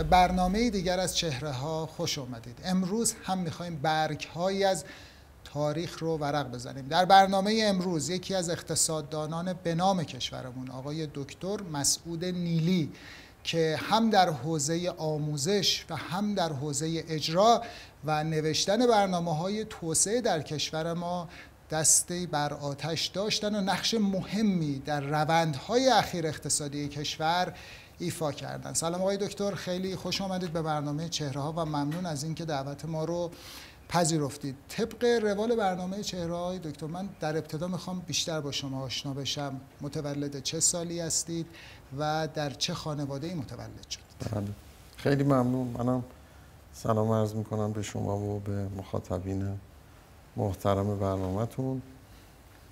به برنامه دیگر از چهره ها خوش آمدید امروز هم می‌خوایم برگ هایی از تاریخ رو ورق بزنیم. در برنامه امروز یکی از اقتصاددانان به نام کشورمون آقای دکتر مسعود نیلی که هم در حوزه آموزش و هم در حوزه اجرا و نوشتن برنامه های توسعه در کشور ما دسته بر آتش داشتن و نقش مهمی در روندهای اخیر اقتصادی کشور ایفا کردن. سلام آقای دکتر خیلی خوش آمدید به برنامه چهره ها و ممنون از اینکه دعوت ما رو پذیرفتید. طبق روال برنامه چهره های دکتر من در ابتدا می‌خوام بیشتر با شما آشنا بشم. متولد چه سالی هستید و در چه خانواده ای متولد شد؟ بله. خیلی ممنون. منم سلام عرض می‌کنم به شما و به مخاطبین محترم برنامهتون.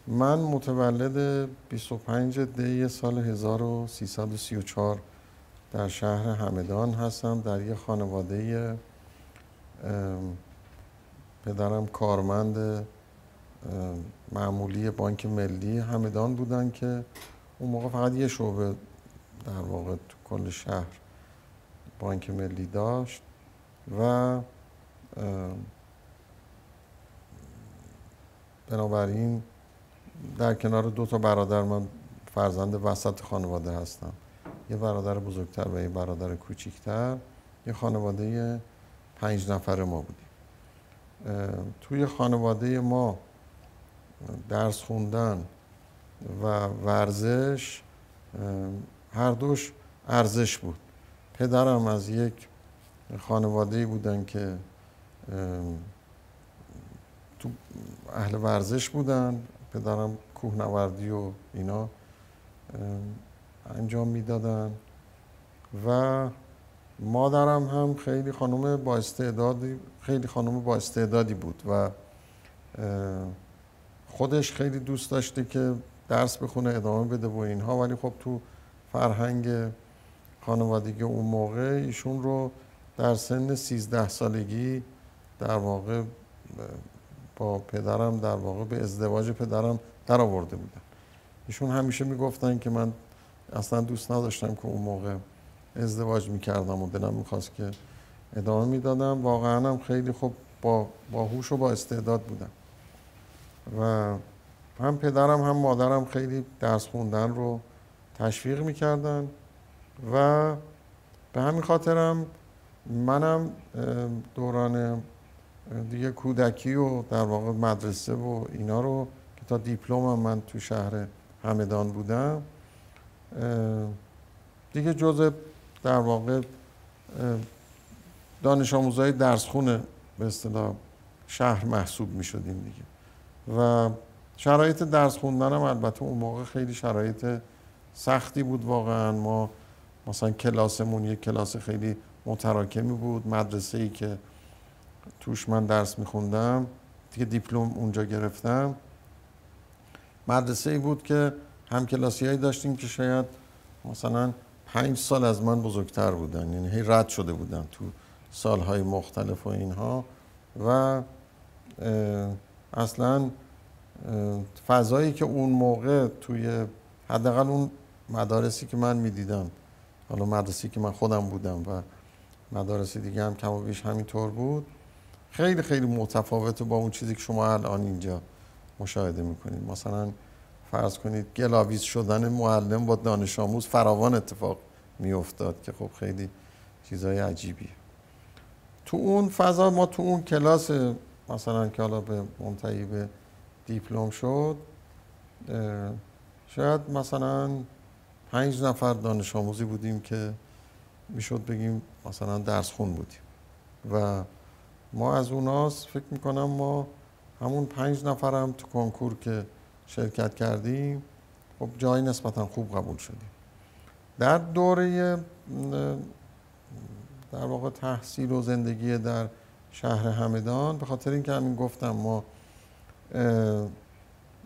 من متولد 25 دی سال 1334 در شهر همدان هستم در یه خانواده پدرم کارمند معمولی بانک ملی همدان بودن که اون موقع فقط یه شعبه در واقع تو کل شهر بانک ملی داشت و بنابراین در کنار دو تا برادر من فرزند وسط خانواده هستم. یه برادر بزرگتر و یه برادر کوچیکتر. یه خانواده پنج نفر ما بودیم. توی خانواده ما درس خوندن و ورزش هر دوش ارزش بود. پدرم از یک خانواده بودن که تو اهل ورزش بودن. پدرم کوهنوردی و اینا. انجام می‌دادن. و مادرم هم خیلی خانم با استعدادی خیلی خانم با استعدادی بود و خودش خیلی دوست داشته که درس بخونه ادامه بده و اینها. ولی خب تو فرهنگ خانوادگی اون موقع ایشون رو در سن 13 سالگی در واقع با پدرم در واقع به ازدواج پدرم در آورده بودن. ایشون همیشه می‌گفتن که من اصلا دوست نداشتم که اون موقع ازدواج می‌کردم و دلم می‌خواست که ادامه می‌دادم. واقعا هم خیلی خوب با باهوش و با استعداد بودم. و هم پدرم هم مادرم خیلی درس خوندن رو تشویق می‌کردن و به همین خاطرم منم دوران دیگه کودکی و در واقع مدرسه و اینا رو که تا دیپلم من تو شهر همدان بودم دیگه جزء در واقع دانش آموزای درس خونه به اصطلاح شهر محسوب می شدیم دیگه. و شرایط درس خوندنم البته اون موقع خیلی شرایط سختی بود واقعا. ما مثلا کلاسمون یک کلاس خیلی متراکمی بود. مدرسه ای که توش من درس میخوندم دیگه دیپلم اونجا گرفتم. مدرسه ای بود که هم کلاسی هایی داشتیم که شاید مثلا پنج سال از من بزرگتر بودن یعنی هی رد شده بودن تو سالهای مختلف و اینها و اصلا فضایی که اون موقع توی حداقل اون مدارسی که من می‌دیدم حالا مدرسی که من خودم بودم و مدارس دیگه هم کم و بیش همینطور بود خیلی خیلی متفاوته با اون چیزی که شما الان اینجا مشاهده می‌کنید. مثلا فرض کنید گلاویز شدن معلم با دانش آموز فراوان اتفاق میافتاد که خب خیلی چیزای عجیبیه. تو اون فضا ما تو اون کلاس مثلا که حالا به منتهی به دیپلم شد شاید مثلا پنج نفر دانش آموزی بودیم که می‌شد بگیم مثلا درس خون بودیم. و ما از اوناست فکر می‌کنم ما همون پنج نفر هم تو کنکور که شرکت کردیم خب جای نسبتا خوب قبول شدیم. در دوره در واقع تحصیل و زندگی در شهر همدان به خاطر اینکه همین گفتم ما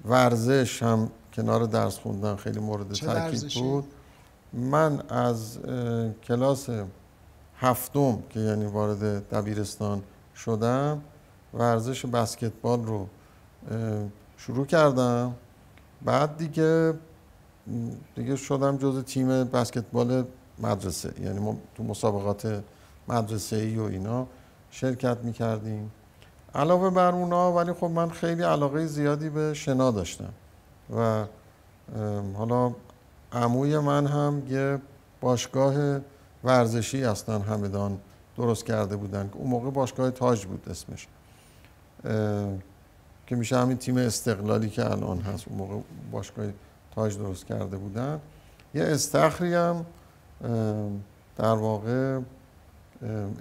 ورزش هم کنار درس خوندن خیلی مورد تاکید بود. من از کلاس هفتم که یعنی وارد دبیرستان شدم ورزش بسکتبال رو شروع کردم. بعد دیگه دیگه شدم جز تیم بسکتبال مدرسه. یعنی ما تو مسابقات مدرسه ای و اینا شرکت می‌کردیم. علاوه بر اونا ولی خب من خیلی علاقه زیادی به شنا داشتم. و حالا عموی من هم یه باشگاه ورزشی اصلا همدان درست کرده بودن. اون موقع باشگاه تاج بود اسمش. که میشه همین تیم استقلالی که الان هست اون موقع باشگاه تاج درست کرده بودن. یه استخری هم در واقع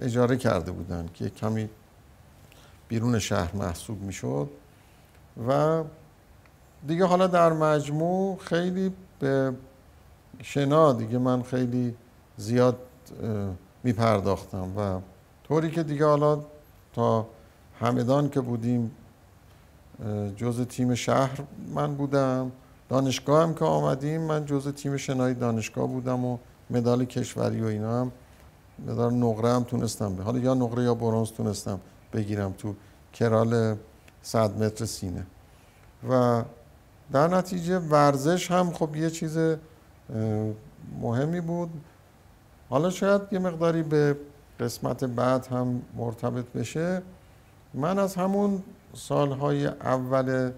اجاره کرده بودن که کمی بیرون شهر محسوب می‌شد. و دیگه حالا در مجموع خیلی به شنا دیگه من خیلی زیاد میپرداختم. و طوری که دیگه حالا تا همدان که بودیم جز تیم شهر من بودم. دانشگاه هم که آمدیم من جز تیم شنایی دانشگاه بودم و مدال کشوری و اینا هم مدال نقره هم تونستم حالا یا نقره یا برونز تونستم بگیرم تو کرال صد متر سینه. و در نتیجه ورزش هم خب یه چیز مهمی بود. حالا شاید یه مقداری به قسمت بعد هم مرتبط بشه. من از همون سالهای اول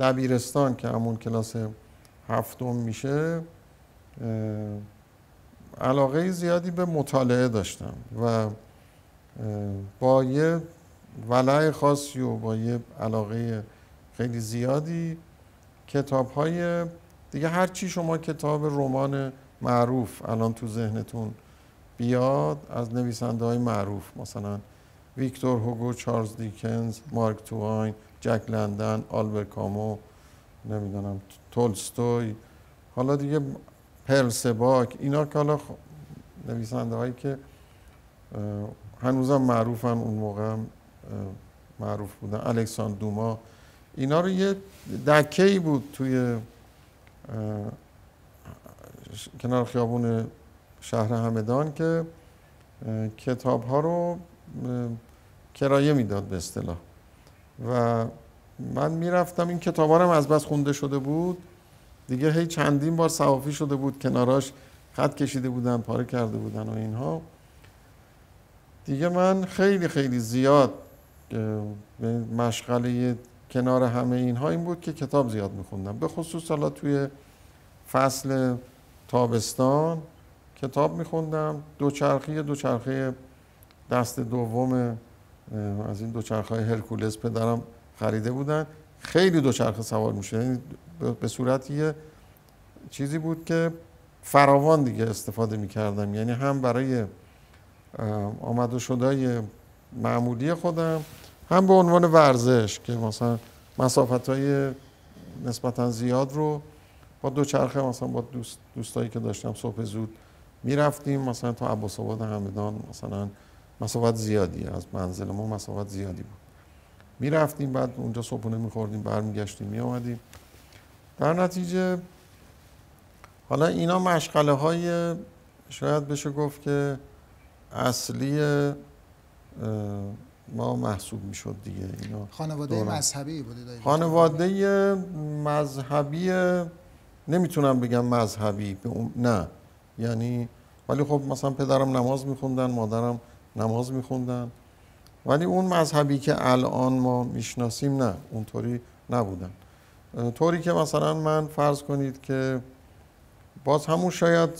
دبیرستان که همون کلاس هفتم میشه علاقه زیادی به مطالعه داشتم و با یه ولع خاصی و با یه علاقه خیلی زیادی کتاب های دیگه هرچی شما کتاب رمان معروف الان تو ذهنتون بیاد از نویسنده های معروف مثلا ویکتور هوگو، چارلز دیکنز، مارک تواین، جک لندن، آلبر کامو نمی‌دونم تولستوی حالا دیگه پرل سباک اینا که حالا نویسنده هایی که هنوزم معروفن اون موقع معروف بودن. الکساندر دوما اینا رو یه دکه ای بود توی کنار خیابون شهر همدان که کتاب ها رو کرایه می‌داد به اصطلاح. و من می‌رفتم این کتاب ها هم از بس خونده شده بود. دیگه هی چندین بار صحافی شده بود کناراش خط کشیده بودن پاره کرده بودن و اینها. دیگه من خیلی خیلی زیاد مشغله کنار همه اینها این بود که کتاب زیاد میخوندم. به خصوص حالا توی فصل تابستان کتاب میخوندم. دوچرخی دوچرخه دست دوم از این دوچرخه هرکولس پدرم خریده بودن. خیلی دوچرخه سوار میشه یعنی به صورت یه چیزی بود که فراوان دیگه استفاده می‌کردم. یعنی هم برای آمد و شدای معمولی خودم هم به عنوان ورزش که مثلا مسافت های نسبتا زیاد رو با دوچرخه مثلا با دوست دوستایی که داشتم صبح زود می‌رفتیم مثلا تا عباس آباد همدان مثلا مسافت زیادی. از منزل ما مسافت زیادی بود. می‌رفتیم بعد اونجا صبحونه میخوردیم برمیگشتیم میآمدیم. در نتیجه حالا اینا مشغله های شاید بشه گفت که اصلی ما محسوب می‌شد دیگه. اینا خانواده مذهبی بوده خانواده مذهبی نمی‌تونم بگم مذهبی نه. یعنی ولی خب مثلا پدرم نماز میخوندن مادرم نماز میخوندن ولی اون مذهبی که الان ما می‌شناسیم نه اونطوری نبودن. طوری که مثلا من فرض کنید که باز همون شاید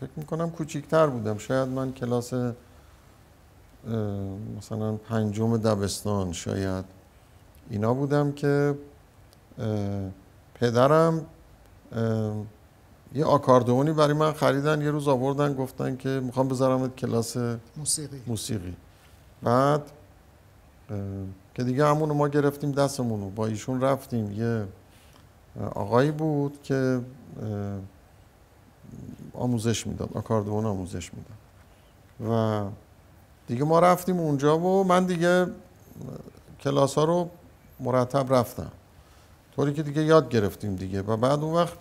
فکر می‌کنم کوچیکتر بودم. شاید من کلاس مثلا پنجم دبستان شاید اینا بودم که پدرم یه آکاردئونی برای من خریدن یه روز آوردن گفتن که می‌خوام بذارم کلاس موسیقی. موسیقی. بعد که دیگه همونو ما گرفتیم دستمونو. با ایشون رفتیم. یه آقایی بود که آموزش می‌داد آکاردئون آموزش می‌داد. و دیگه ما رفتیم اونجا و من دیگه کلاس ها رو مرتب رفتم. طوری که دیگه یاد گرفتیم دیگه. و بعد اون وقت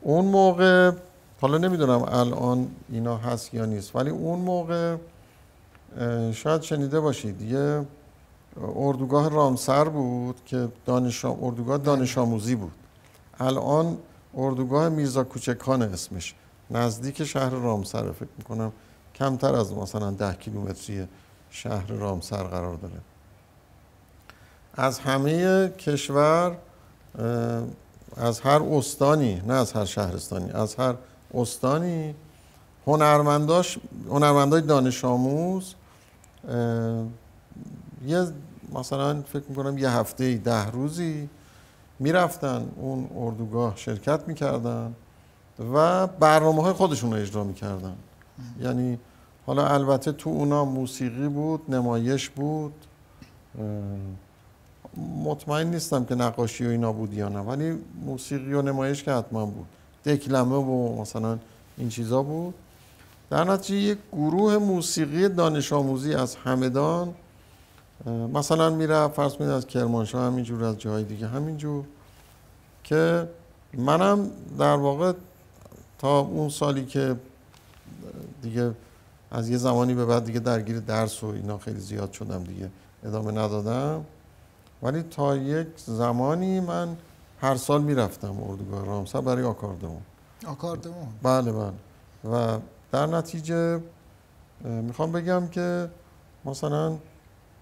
اون موقع حالا نمی‌دونم الان اینا هست یا نیست ولی اون موقع شاید شنیده باشید. یه اردوگاه رامسر بود که دانش اردوگاه دانش آموزی بود. الان اردوگاه میرزا کوچکان اسمش. نزدیک شهر رامسر فکر می‌کنم کمتر از مثلا ده کیلومتری شهر رامسر قرار داره. از همه کشور از هر استانی نه از هر شهرستانی از هر استانی هنرمنداش هنرمندای دانش آموز یه مثلا فکر می‌کنم یه هفته ده روزی می‌رفتن اون اردوگاه شرکت می‌کردن و برنامه های خودشون رو اجرا می‌کردن. یعنی حالا البته تو اونا موسیقی بود نمایش بود مطمئن نیستم که نقاشی و اینا بود یا نه ولی موسیقی و نمایش که حتما بود. دکلمه و مثلا این چیزا بود. در نتیجه یک گروه موسیقی دانش آموزی از همدان مثلا میره فرض کنید از کرمانشاه همینجور از جای دیگه همینجور که منم در واقع تا اون سالی که دیگه از یه زمانی به بعد دیگه درگیر درس و اینا خیلی زیاد شدم دیگه ادامه ندادم. ولی تا یک زمانی من هر سال می‌رفتم اردوگاه رامسر برای آکاردمون آکاردمون بله بله. و در نتیجه می‌خوام بگم که مثلا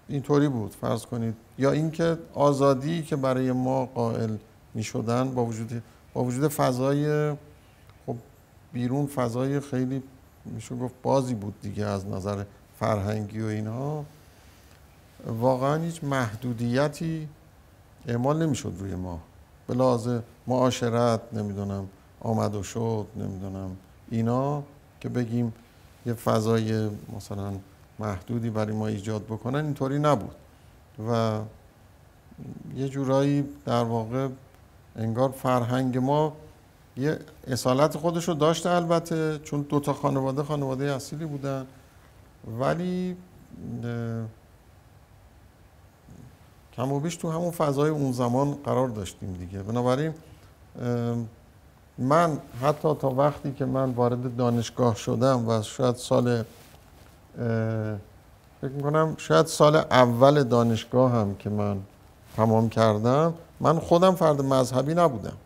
اینطوری بود. فرض کنید یا اینکه آزادی که برای ما قائل می‌شدن با وجود با وجود فضای خب بیرون فضای خیلی میشه گفت بازی بود دیگه از نظر فرهنگی و اینها. واقعا هیچ محدودیتی اعمال نمی‌شد روی ما. به لحاظ معاشرت نمی‌دونم آمد و شد نمی‌دونم اینا که بگیم یه فضای مثلا محدودی برای ما ایجاد بکنن اینطوری نبود. و یه جورایی در واقع انگار فرهنگ ما یه اصالت خودش رو داشته البته چون دوتا خانواده خانواده اصیلی بودن. ولی کم و بیش تو همون فضای اون زمان قرار داشتیم دیگه. بنابراین من حتی تا وقتی که من وارد دانشگاه شدم و شاید سال فکر می‌کنم شاید سال اول دانشگاه هم که من تمام کردم من خودم فرد مذهبی نبودم.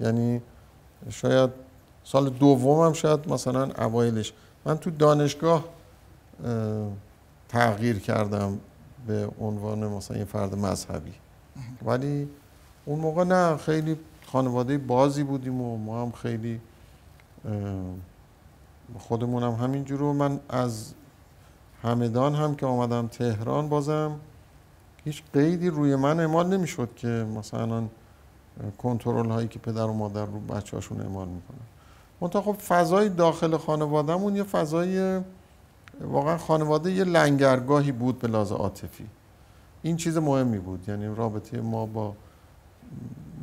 یعنی شاید سال دومم شاید مثلا اوایلش. من تو دانشگاه تغییر کردم. به عنوان مثلا یه فرد مذهبی. ولی اون موقع نه خیلی خانواده بازی بودیم و ما هم خیلی خودمون هم همینجور من از همدان هم که آمدم تهران بازم هیچ قیدی روی من اعمال نمی‌شد که مثلا کنترل هایی که پدر و مادر رو بچه هاشون اعمال می‌کنن. منتها خب فضای داخل خانوادهمون یه فضای واقعا خانواده یه لنگرگاهی بود به لحاظ عاطفی. این چیز مهمی بود. یعنی رابطه ما با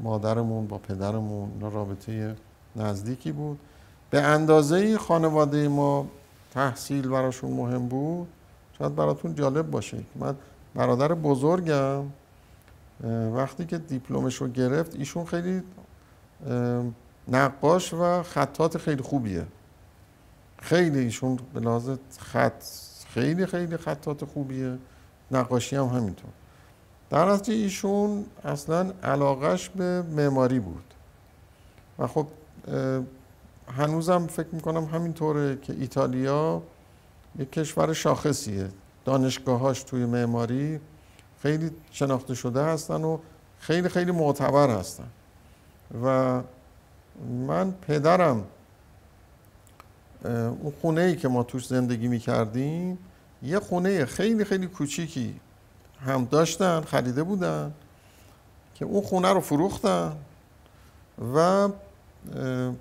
مادرمون با پدرمون رابطه نزدیکی بود. به اندازه خانواده ما تحصیل براشون مهم بود. شاید براتون جالب باشه. من برادر بزرگم. وقتی که دیپلمش رو گرفت ایشون خیلی نقاش و خطات خیلی خوبیه. خیلی ایشون به لحاظ خط خیلی خیلی خطات خوبیه. نقاشی هم همینطور. در نتیجه ایشون اصلا علاقش به معماری بود. و خب هنوزم فکر می‌کنم همینطوره که ایتالیا یک کشور شاخصیه. دانشگاهاش توی معماری خیلی شناخته شده هستن و خیلی خیلی معتبر هستن. و من پدرم اون خونه ای که ما توش زندگی می کردیم یه خونه خیلی خیلی کوچیکی هم داشتن خریده بودن که اون خونه رو فروختن و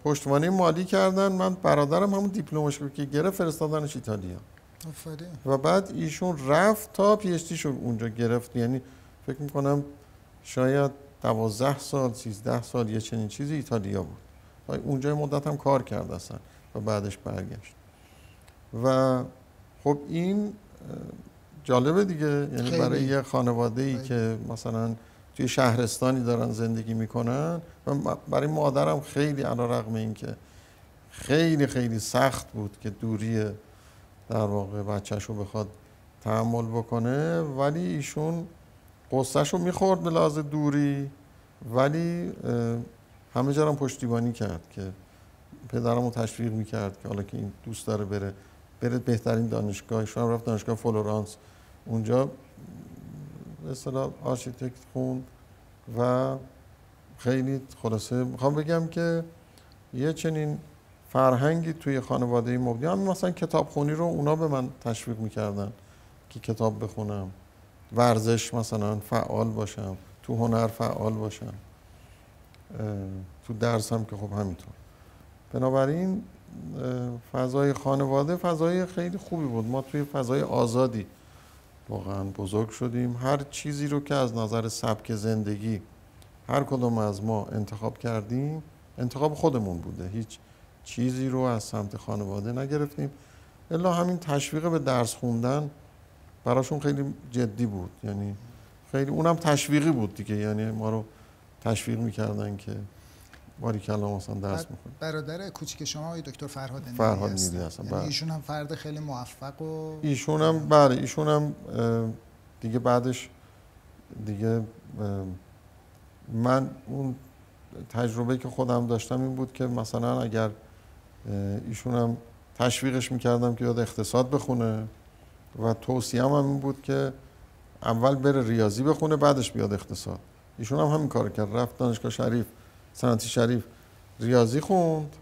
پشتوانه مالی کردن. من برادرم همون دیپلمش که گرفت فرستادنش ایتالیا. و بعد ایشون رفت تا پی اونجا گرفت. یعنی فکر می‌کنم شاید دوازده سال سیزده سال یه چنین چیزی ایتالیا بود. اونجا مدت هم کار کرد اصلا. و بعدش برگشت. و خب این جالبه دیگه یعنی برای یه خانواده ای که مثلا توی شهرستانی دارن زندگی می‌کنن و برای مادرم خیلی علا رقم این که خیلی خیلی سخت بود که دوری در واقع بچهش رو بخواد تحمل بکنه ولی ایشون قصهش رو می‌خورد به لحاظ دوری ولی همه جرم پشتیبانی کرد که پدرم رو تشویق می‌کرد که حالا که این دوست داره بره بره بهترین دانشگاه شما رفت دانشگاه فلورانس. اونجا به اصطلاح آرشیتکت خوند و خیلی خلاصه. می‌خوام بگم که یه چنین فرهنگی توی خانواده مادری هم مثلا کتابخونی رو اونا به من تشویق می‌کردن که کتاب بخونم. ورزش مثلا فعال باشم تو هنر فعال باشم تو درسم که خب همینطور. بنابراین فضای خانواده فضای خیلی خوبی بود. ما توی فضای آزادی واقعا بزرگ شدیم. هر چیزی رو که از نظر سبک زندگی هر کدوم از ما انتخاب کردیم انتخاب خودمون بوده. هیچ چیزی رو از سمت خانواده نگرفتیم. الا همین تشویق به درس خوندن براشون خیلی جدی بود. یعنی خیلی اونم تشویقی بود دیگه. یعنی ما رو تشویق می‌کردن که باری کلا مثلا درس می‌کنه برادر کوچیک شما آقای دکتر فرهاد نیلی فرهاد نیلی هستن. یعنی بله. ایشون هم فرد خیلی موفق و ایشون هم بله ایشون هم دیگه بعدش دیگه من اون تجربه که خودم داشتم این بود که مثلا اگر ایشون هم تشویقش می‌کردم که یاد اقتصاد بخونه و توصیه هم, این بود که اول بره ریاضی بخونه بعدش بیاد اقتصاد. ایشون هم همین کار کرد رفت دانشگاه شریف. سنتی شریف ریاضی خوند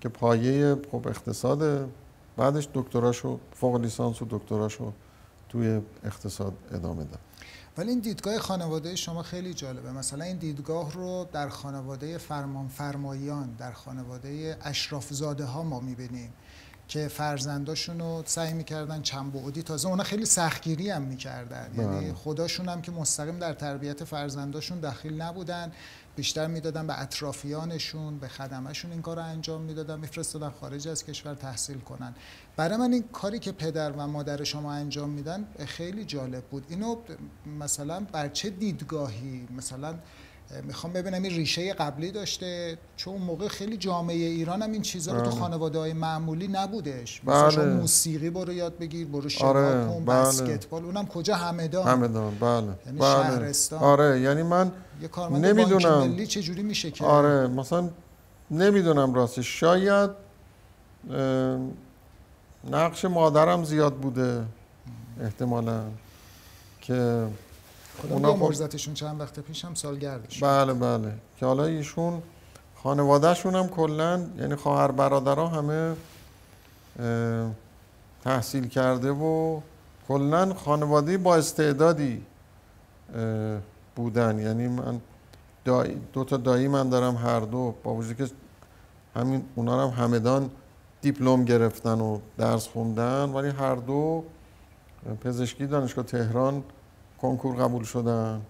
که پایه خب اقتصاد بعدش دکتراشو فوق لیسانس و دکتراشو توی اقتصاد ادامه داد. ولی این دیدگاه خانواده شما خیلی جالبه. مثلا این دیدگاه رو در خانواده فرمان فرمایان در خانواده اشراف زاده ها ما می‌بینیم که فرزنداشون رو سعی می‌کردن چند بعدی تازه اونا خیلی سختگیری هم می‌کردن. یعنی بله. خداشون هم که مستقیم در تربیت فرزنداشون دخیل نبودن. بیشتر می‌دادن به اطرافیانشون به خدمشون این کار رو انجام می‌دادن میفرستادن خارج از کشور تحصیل کنن. برای من این کاری که پدر و مادر شما انجام میدن خیلی جالب بود. اینو مثلا بر چه دیدگاهی؟ مثلا می‌خوام ببینم این ریشه قبلی داشته چون اون موقع خیلی جامعه ایران هم این چیزا رو تو بله. خانواده های معمولی نبودش مثلا بله. موسیقی برو یاد بگیر برو شنا آره، کن بله. بسکتبال اونم کجا همدان همدان بله یعنی بله شهرستان. آره یعنی من یه کارمند نمی‌دونم. ملی چجوری میشه که آره مثلا نمی‌دونم راستش شاید نقش مادرم زیاد بوده احتمالا که اونا خب- بیامرزتشون چند وقت پیش هم سالگردش. بله بله. که حالا ایشون خانوادهشون هم کلا یعنی خواهر برادرها همه تحصیل کرده و کلا خانواده با استعدادی بودن. یعنی من دایی دو تا دایی من دارم هر دو با وجودی که همین اونا هم همدان دیپلم گرفتن و درس خوندن ولی هر دو پزشکی دانشگاه تهران کنکور قبول شدن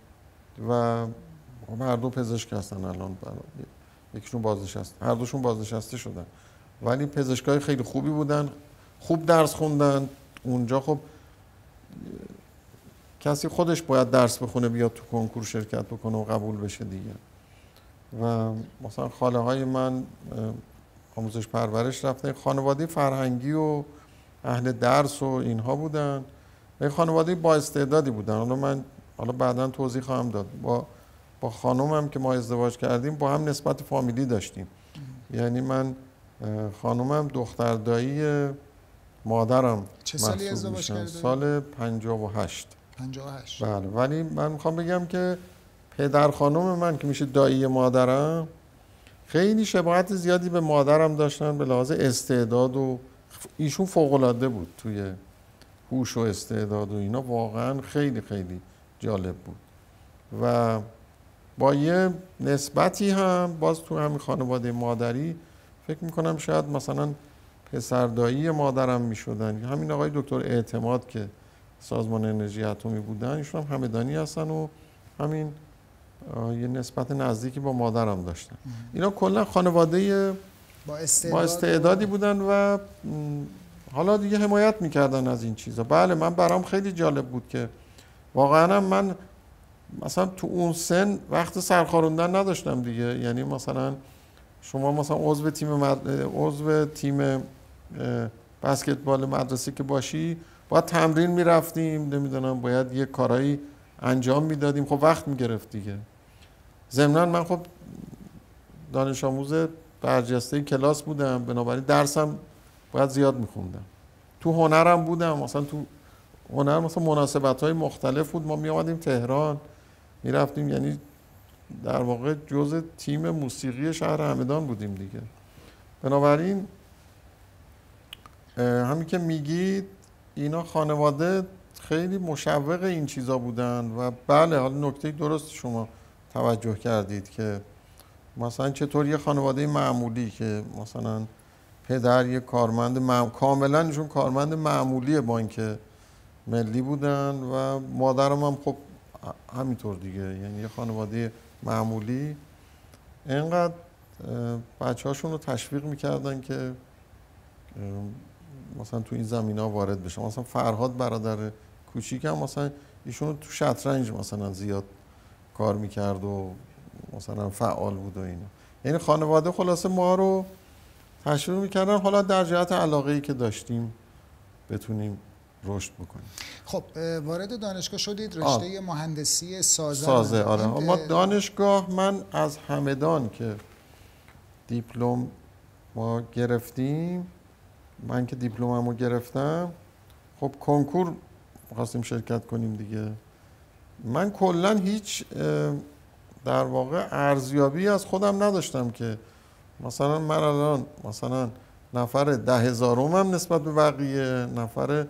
و هر دو پزشک هستن الان. یکیشون بازنشست هر دوشون بازنشسته شدن. ولی پزشکای خیلی خوبی بودن خوب درس خوندن. اونجا خب کسی خودش باید درس بخونه بیاد تو کنکور شرکت بکنه و قبول بشه دیگه. و مثلا خاله های من آموزش پرورش رفته خانواده فرهنگی و اهل درس و اینها بودن. و یه خانواده با استعدادی بودن. حالا من حالا بعدا توضیح خواهم داد. با با خانومم که ما ازدواج کردیم با هم نسبت فامیلی داشتیم. یعنی من خانومم دختر دایی مادرم چه سالی ازدواج. کرده؟ سال 58 58 بله. ولی من می‌خوام بگم که پدر خانم من که میشه دایی مادرم خیلی شباهت زیادی به مادرم داشتن به لحاظ استعداد و ایشون فوقالعاده بود توی هوش و استعداد و اینا واقعا خیلی خیلی جالب بود. و با یه نسبتی هم باز تو همین خانواده مادری فکر می‌کنم شاید مثلا پسردایی مادرم می‌شدن. همین آقای دکتر اعتماد که سازمان انرژی اتمی بودن ایشون هم همدانی هستن و همین یه نسبت نزدیکی با مادرم داشتن. اینا کلا خانواده با استعداد با استعدادی بودن و حالا دیگه حمایت می‌کردن از این چیزا. بله من برام خیلی جالب بود که واقعا من مثلا تو اون سن وقت سرخاروندن نداشتم دیگه. یعنی مثلا شما مثلا عضو تیم مد... عضو تیم بسکتبال مدرسه که باشی باید تمرین می‌رفتیم نمی‌دونم باید یه کارایی انجام می‌دادیم. خب وقت می‌گرفت دیگه. ضمنا من خب دانش آموز برجسته کلاس بودم. بنابراین درسم باید زیاد میخوندم. تو هنرم بودم مثلا تو هنر مثلا مناسبت های مختلف بود. ما می آمدیم تهران می‌رفتیم یعنی در واقع جز تیم موسیقی شهر همدان بودیم دیگه. بنابراین همین که میگید اینا خانواده خیلی مشوق این چیزا بودن و بله حالا نکته درست شما توجه کردید که مثلا چطور یه خانواده معمولی که مثلا پدر یه کارمند معم... کاملا ایشون کارمند معمولی بانک ملی بودن و مادرم هم خب همینطور دیگه. یعنی یه خانواده معمولی. اینقدر بچه هاشون رو تشویق می‌کردن که مثلا تو این زمین ها وارد بشن مثلا فرهاد برادر کوچیک هم مثلا ایشون تو شطرنج مثلا زیاد کار می‌کرد و مثلا فعال بود و اینا. یعنی خانواده خلاصه ما رو تشویق می‌کردن حالا در جهت علاقه ای که داشتیم بتونیم رشد بکنیم. خب وارد دانشگاه شدید. رشته مهندسی سازه سازه آره. ما دانشگاه من از همدان که دیپلم ما گرفتیم من که دیپلممو گرفتم خب کنکور خواستیم شرکت کنیم دیگه. من کلا هیچ در واقع ارزیابی از خودم نداشتم که مثلا من الان مثلا نفر ده هزارم نسبت به بقیه نفر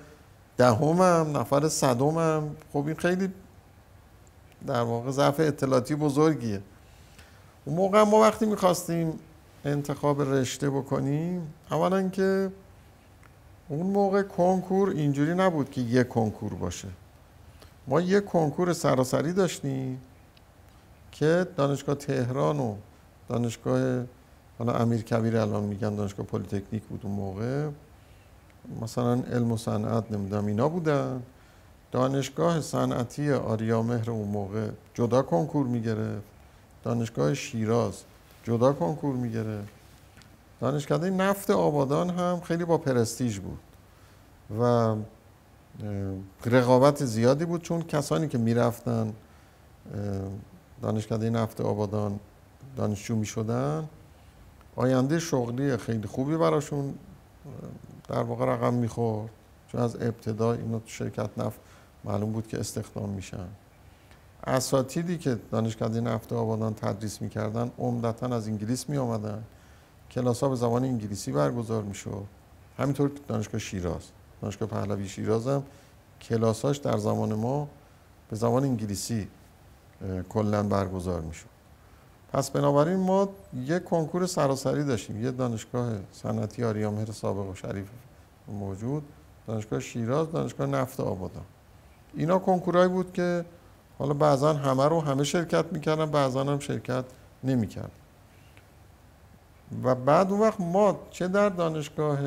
دهمم نفر صدمم خب این خیلی در واقع ضعف اطلاعاتی بزرگیه. اون موقع ما وقتی می‌خواستیم انتخاب رشته بکنیم اولا که اون موقع کنکور اینجوری نبود که یک کنکور باشه. ما یک کنکور سراسری داشتیم که دانشگاه تهران و دانشگاه حالا امیر کبیر الان میگن دانشگاه پلیتکنیک بود اون موقع. مثلا علم و صنعت نمی‌دونم اینا بودن. دانشگاه صنعتی آریامهر اون موقع جدا کنکور می‌گرفت. دانشگاه شیراز جدا کنکور می‌گرفت. دانشکده نفت آبادان هم خیلی با پرستیژ بود و رقابت زیادی بود چون کسانی که می‌رفتن دانشکده نفت آبادان دانشجو می شدن آینده شغلی خیلی خوبی براشون در واقع رقم می‌خورد. چون از ابتدا اینا تو شرکت نفت معلوم بود که استخدام میشن. اساتیدی که دانشکده نفت آبادان تدریس می‌کردن عمدتا از انگلیس می آمدن کلاس ها به زبان انگلیسی برگزار می‌شد. همینطور دانشگاه شیراز. دانشگاه پهلوی شیراز هم کلاساش در زمان ما به زبان انگلیسی کلا برگزار می‌شد. پس بنابراین ما یک کنکور سراسری داشتیم. یه دانشگاه صنعتی آریامهر سابق و شریف موجود دانشگاه شیراز دانشگاه نفت آبادان. اینا کنکورایی بود که حالا بعضا همه رو همه شرکت می‌کردن بعضا هم شرکت نمی‌کرد. و بعد اون وقت ما چه در دانشگاه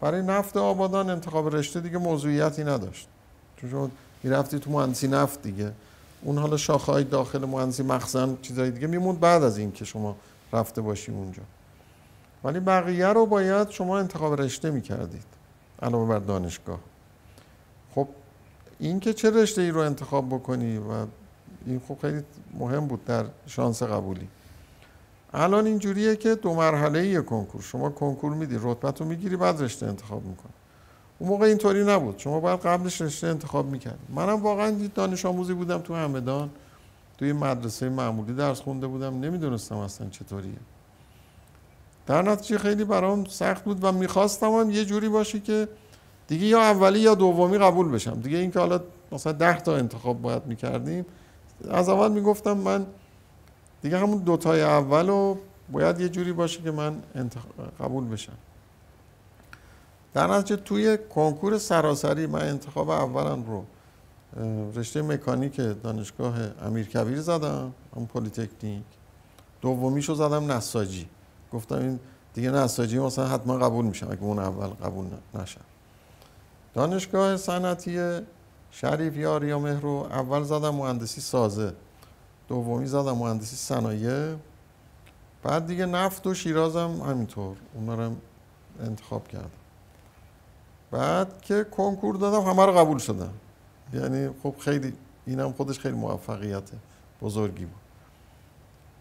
برای نفت آبادان انتخاب رشته دیگه موضوعیتی نداشت. چون شما می‌رفتی تو مهندسی نفت دیگه. اون حالا شاخه های داخل مهندسی مخزن چیزای دیگه میموند بعد از این که شما رفته باشی اونجا. ولی بقیه رو باید شما انتخاب رشته می‌کردید علاوه بر دانشگاه. خب این که چه رشته ای رو انتخاب بکنی و این خب خیلی مهم بود در شانس قبولی. الان اینجوریه که دو مرحله یه کنکور. شما کنکور میدی رتبت رو می‌گیری بعد رشته انتخاب می‌کنی. اون موقع اینطوری نبود. شما باید قبلش رشته انتخاب می‌کرد منم واقعا دانش آموزی بودم تو همدان. توی مدرسه معمولی درس خونده بودم. نمی‌دونستم اصلا چطوریه. در نتیجه خیلی برام سخت بود و می‌خواستم هم یه جوری باشه که دیگه یا اولی یا دومی قبول بشم. دیگه اینکه حالا مثلا ده تا انتخاب باید می‌کردیم. از اول می‌گفتم من دیگه همون دوتای اول رو باید یه جوری باشه که من قبول بشم. در نتیجه توی کنکور سراسری من انتخاب اولم رو رشته مکانیک دانشگاه امیرکبیر زدم اون پلیتکنیک. دومیشو زدم نساجی. گفتم این دیگه نساجی مثلا حتما قبول میشم اگه اون اول قبول نشم. دانشگاه صنعتی شریف یا مهر رو اول زدم مهندسی سازه. دومی زدم مهندسی صنایع. بعد دیگه نفت و شیرازم همینطور. اونا رو انتخاب کردم. بعد که کنکور دادم همه رو قبول شدم. یعنی خب خیلی اینم خودش خیلی موفقیت بزرگی بود.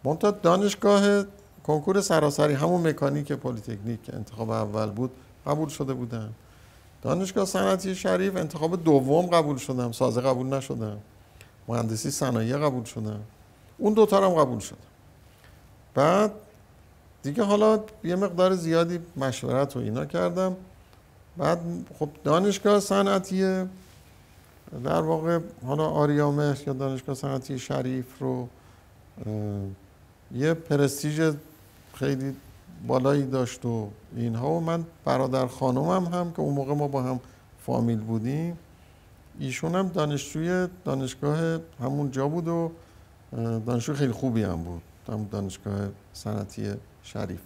منتها دانشگاه کنکور سراسری همون مکانیک پلیتکنیک انتخاب اول بود قبول شده بودم. دانشگاه صنعتی شریف انتخاب دوم قبول شدم. سازه قبول نشدم. مهندسی صنایع قبول شدم. اون دوتا هم قبول شدم. بعد دیگه حالا یه مقدار زیادی مشورت و اینا کردم. بعد خب دانشگاه صنعتی در واقع حالا آریامهر یا دانشگاه صنعتی شریف رو یه پرستیژ خیلی بالایی داشت و اینها و من برادر خانومم هم که اون موقع ما با هم فامیل بودیم. ایشون هم دانشجوی دانشگاه همون جا بود و دانشجوی خیلی خوبی هم بود هم دانشگاه صنعتی شریف.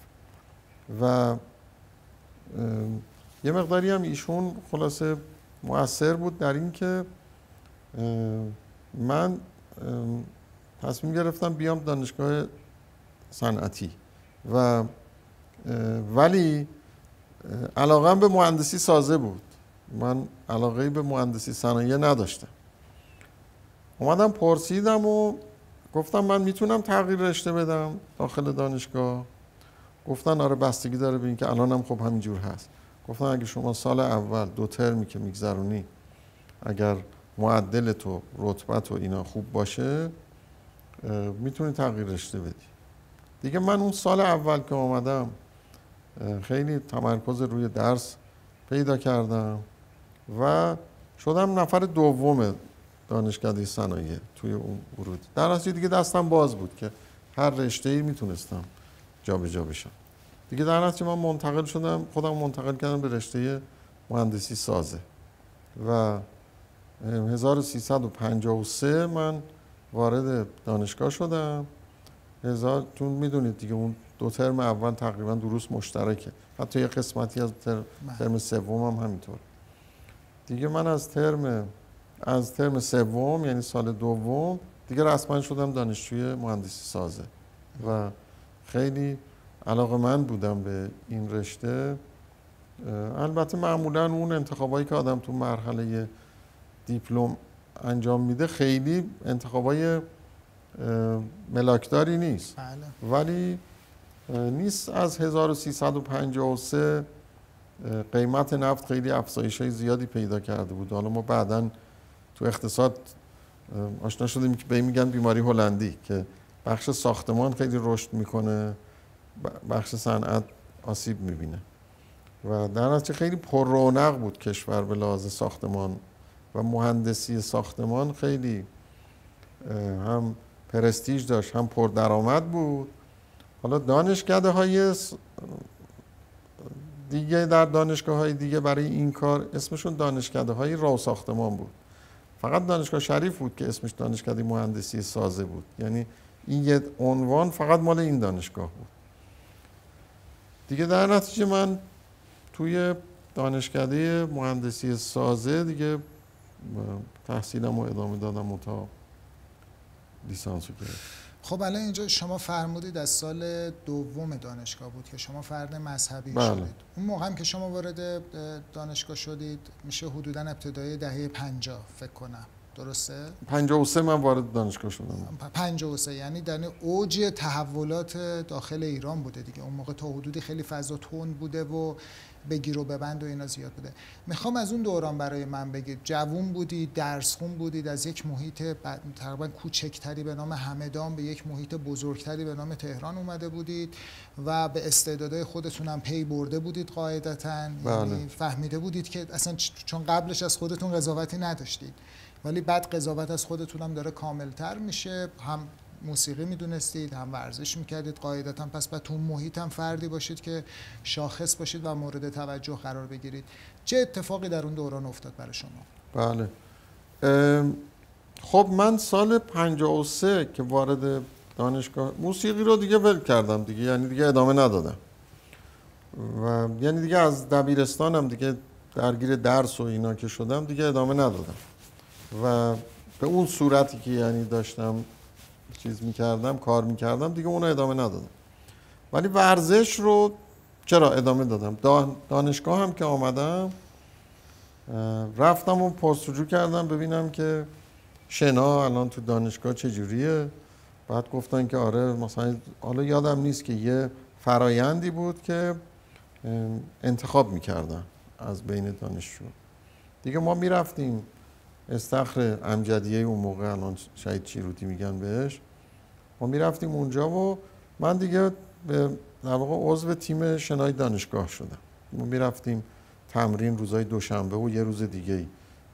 و یه مقداری هم ایشون خلاصه مؤثر بود در اینکه من تصمیم گرفتم بیام دانشگاه صنعتی و ولی علاقم به مهندسی سازه بود. من علاقه به مهندسی صنایع نداشتم. اومدم پرسیدم و گفتم من می‌تونم تغییر رشته بدم داخل دانشگاه؟ گفتن آره بستگی داره به اینکه الانم خب همینجور هست. گفتن اگه شما سال اول دو ترمی که میگذرونی اگر معدل تو رتبت و اینا خوب باشه می‌تونی تغییر رشته بدی. دیگه من اون سال اول که آمدم خیلی تمرکز روی درس پیدا کردم و شدم نفر دوم دانشکده صنایع توی اون ورود. در اصلی دیگه دستم باز بود که هر رشته ای می‌تونستم جابجا بشم. دیگه در نتیجه من منتقل شدم خودم منتقل کردم به رشته مهندسی سازه. و 1353 من وارد دانشگاه شدم. هزار تون می‌دونید دیگه اون دو ترم اول تقریبا دروس مشترکه. حتی یه قسمتی از ترم, بله. ترم سوم هم همینطور. دیگه من از ترم از ترم سوم یعنی سال دوم دیگه رسما شدم دانشجوی مهندسی سازه. و خیلی علاقه من بودم به این رشته البته معمولا اون انتخابایی که آدم تو مرحله دیپلم انجام میده خیلی انتخابای ملاکداری نیست. بله. ولی نیست از 1353 قیمت نفت خیلی افزایش های زیادی پیدا کرده بود. حالا ما بعدا تو اقتصاد آشنا شدیم که به میگن بیماری هلندی که بخش ساختمان خیلی رشد می‌کنه. بخش صنعت آسیب می‌بینه. و در نتیجه خیلی پر رونق بود کشور به لحاظ ساختمان و مهندسی ساختمان خیلی هم پرستیج داشت هم پر درآمد بود. حالا دانشکده های دیگه در دانشگاه های دیگه برای این کار اسمشون دانشکده های راه ساختمان بود. فقط دانشگاه شریف بود که اسمش دانشکده مهندسی سازه بود. یعنی این یه عنوان فقط مال این دانشگاه بود. دیگه در نتیجه من توی دانشکده مهندسی سازه دیگه تحصیلم رو ادامه دادم و تا لیسانس رو خب الان اینجا شما فرمودید از سال دوم دانشگاه بود که شما فرد مذهبی بله. شدید. اون موقع هم که شما وارد دانشگاه شدید میشه حدودا ابتدای دهه 50 فکر کنم. درسته؟ 53 من وارد دانشگاه شدم. 53 یعنی در اوج تحولات داخل ایران بوده دیگه. اون موقع تا حدودی خیلی فضا تون بوده و بگیر و ببند و اینا زیاد بوده. می‌خوام از اون دوران برای من بگید. جوون بودید درس خون بودید از یک محیط تقریبا کوچکتری به نام همدان به یک محیط بزرگتری به نام تهران اومده بودید و به استعدادهای خودتون هم پی برده بودید قاعدتا. یعنی بله. فهمیده بودید که اصلا چون قبلش از خودتون قضاوتی نداشتید. ولی بعد قضاوت از خودتون هم داره کاملتر میشه. هم موسیقی می‌دونستید هم ورزش می‌کردید. قاعدتا پس بعد تو محیط هم فردی باشید که شاخص باشید و مورد توجه قرار بگیرید. چه اتفاقی در اون دوران افتاد برای شما؟ بله. خب من سال 53 که وارد دانشگاه موسیقی رو دیگه ول کردم دیگه یعنی دیگه ادامه ندادم. و یعنی دیگه از دبیرستانم دیگه درگیر درس و اینا که شدم دیگه ادامه ندادم. و به اون صورتی که یعنی داشتم چیز می‌کردم کار می‌کردم دیگه اونو ادامه ندادم. ولی ورزش رو چرا ادامه دادم؟ دانشگاه هم که آمدم رفتم و پرسجو کردم ببینم که شنا الان تو دانشگاه چجوریه بعد گفتن که آره مثلا حالا یادم نیست که یه فرایندی بود که انتخاب می‌کردن از بین دانشجو دیگه ما می‌رفتیم استخر امجدیه اون موقع الان شهید چیروتی میگن بهش. ما می‌رفتیم اونجا و من دیگه به در واقع عضو تیم شنای دانشگاه شدم. ما می‌رفتیم تمرین روزای دوشنبه و یه روز دیگه ای.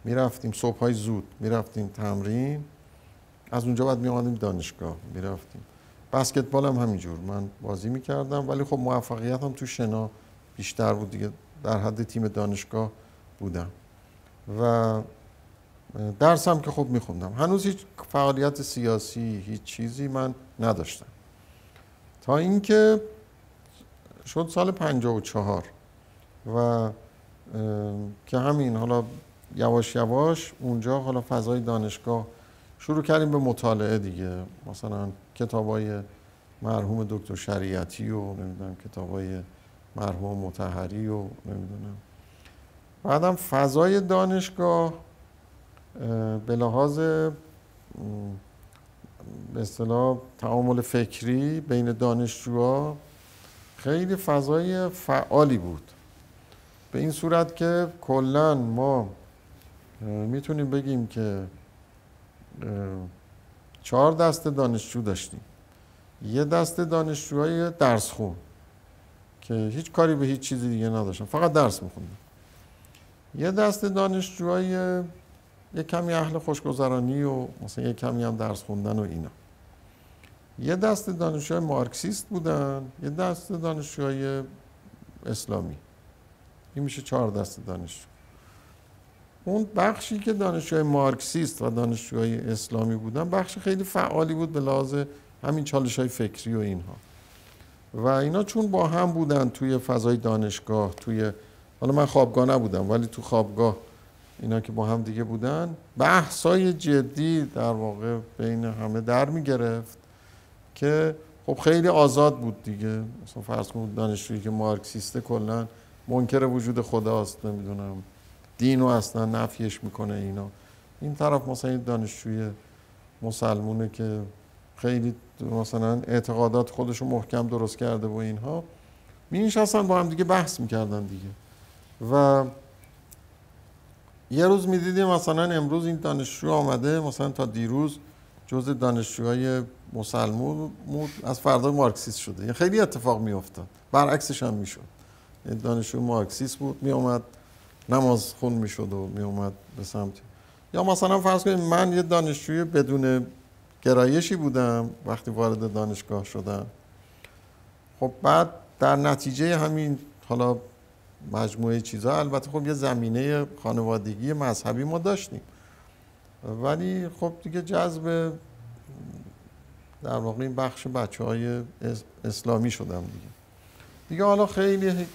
می‌رفتیم صبح های زود می‌رفتیم تمرین. از اونجا بعد می دانشگاه می‌رفتیم. بسکتبال هم همینجور. من بازی می‌کردم ولی خب موفقیت هم تو شنا بیشتر بود دیگه. در حد تیم دانشگاه بودم. و درسم که خب میخوندم. هنوز هیچ فعالیت سیاسی هیچ چیزی من نداشتم. تا اینکه شد سال 54 و که همین حالا یواش یواش اونجا حالا فضای دانشگاه شروع کردیم به مطالعه دیگه. مثلا کتاب های مرحوم دکتر شریعتی و نمی‌دونم کتاب های مرحوم متحری و نمی‌دونم. بعدم فضای دانشگاه به لحاظ به اصطلاح تعامل فکری بین دانشجوها خیلی فضای فعالی بود. به این صورت که کلا ما می‌تونیم بگیم که چهار دست دانشجو داشتیم. یه دست دانشجوهای درس خون که هیچ کاری به هیچ چیزی دیگه نداشتن فقط درس میخوندن. یه دست دانشجوهای یه کمی اهل خوشگذرانی و مثلا یه کمی هم درس خوندن و اینا. یه دست دانشجوهای مارکسیست بودن یه دست دانشجوهای اسلامی. این میشه چهار دست دانشجو. اون بخشی که دانشجوهای مارکسیست و دانشجوهای اسلامی بودن بخش خیلی فعالی بود به لحاظ همین چالش های فکری و اینها. و اینا چون با هم بودن توی فضای دانشگاه توی حالا من خوابگاه نبودم ولی تو خوابگاه اینا که با هم دیگه بودن بحثای جدی در واقع بین همه در می گرفت که خب خیلی آزاد بود دیگه. مثلا فرض کنید دانشجویی که مارکسیسته کلا منکر وجود خداست نمی‌دونم دین رو اصلا نفیش می‌کنه اینا. این طرف مثلا دانشجوی مسلمونه که خیلی مثلا اعتقادات خودشو محکم درست کرده و اینها می با هم دیگه بحث می‌کردن دیگه. و یه روز می‌دیدیم مثلا امروز این دانشجو آمده مثلا تا دیروز جز دانشجوهای مسلمون از فردا مارکسیست شده. یعنی خیلی اتفاق میافتاد. برعکسش هم می‌شد. دانشجو مارکسیست بود می اومد نماز خون می‌شد و می اومد به سمت. یا مثلا فرض کنید من یه دانشجوی بدون گرایشی بودم وقتی وارد دانشگاه شدم. خب بعد در نتیجه همین حالا مجموعه چیزها. البته خب یه زمینه خانوادگی مذهبی ما داشتیم. ولی خب دیگه جذب در واقع این بخش بچه های اسلامی شدم دیگه. دیگه حالا خیلی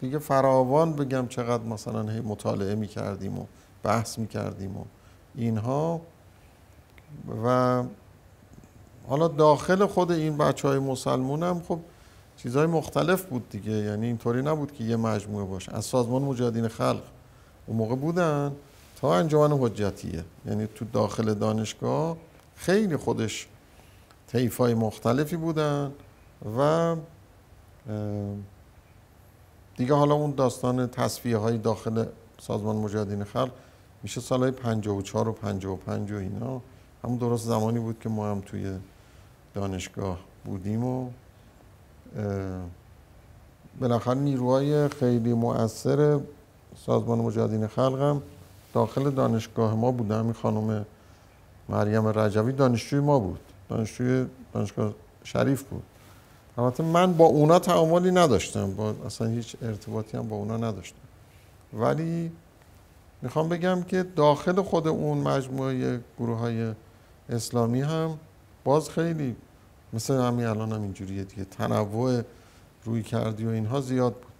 دیگه فراوان بگم چقدر مثلا هی مطالعه می‌کردیم و بحث می‌کردیم و اینها. و حالا داخل خود این بچه های مسلمون هم خب چیزهای مختلف بود دیگه. یعنی اینطوری نبود که یه مجموعه باشه. از سازمان مجاهدین خلق اون موقع بودن تا انجمن حجتیه. یعنی تو داخل دانشگاه خیلی خودش های مختلفی بودن و دیگه حالا اون داستان تصفیه های داخل سازمان مجاهدین خلق میشه سالهای 54 و 55 و اینا. همون درست زمانی بود که ما هم توی دانشگاه بودیم و بالاخره نیروهای خیلی مؤثر سازمان مجاهدین خلق هم داخل دانشگاه ما بوده. همین خانم مریم رجوی دانشجوی ما بود. دانشجوی دانشگاه شریف بود. البته من با اونا تعاملی نداشتم. با اصلا هیچ ارتباطی هم با اونا نداشتم. ولی می‌خوام بگم که داخل خود اون مجموعه گروه های اسلامی هم باز خیلی مثل همین الان هم اینجوریه دیگه. تنوع روی کردی و اینها زیاد بود.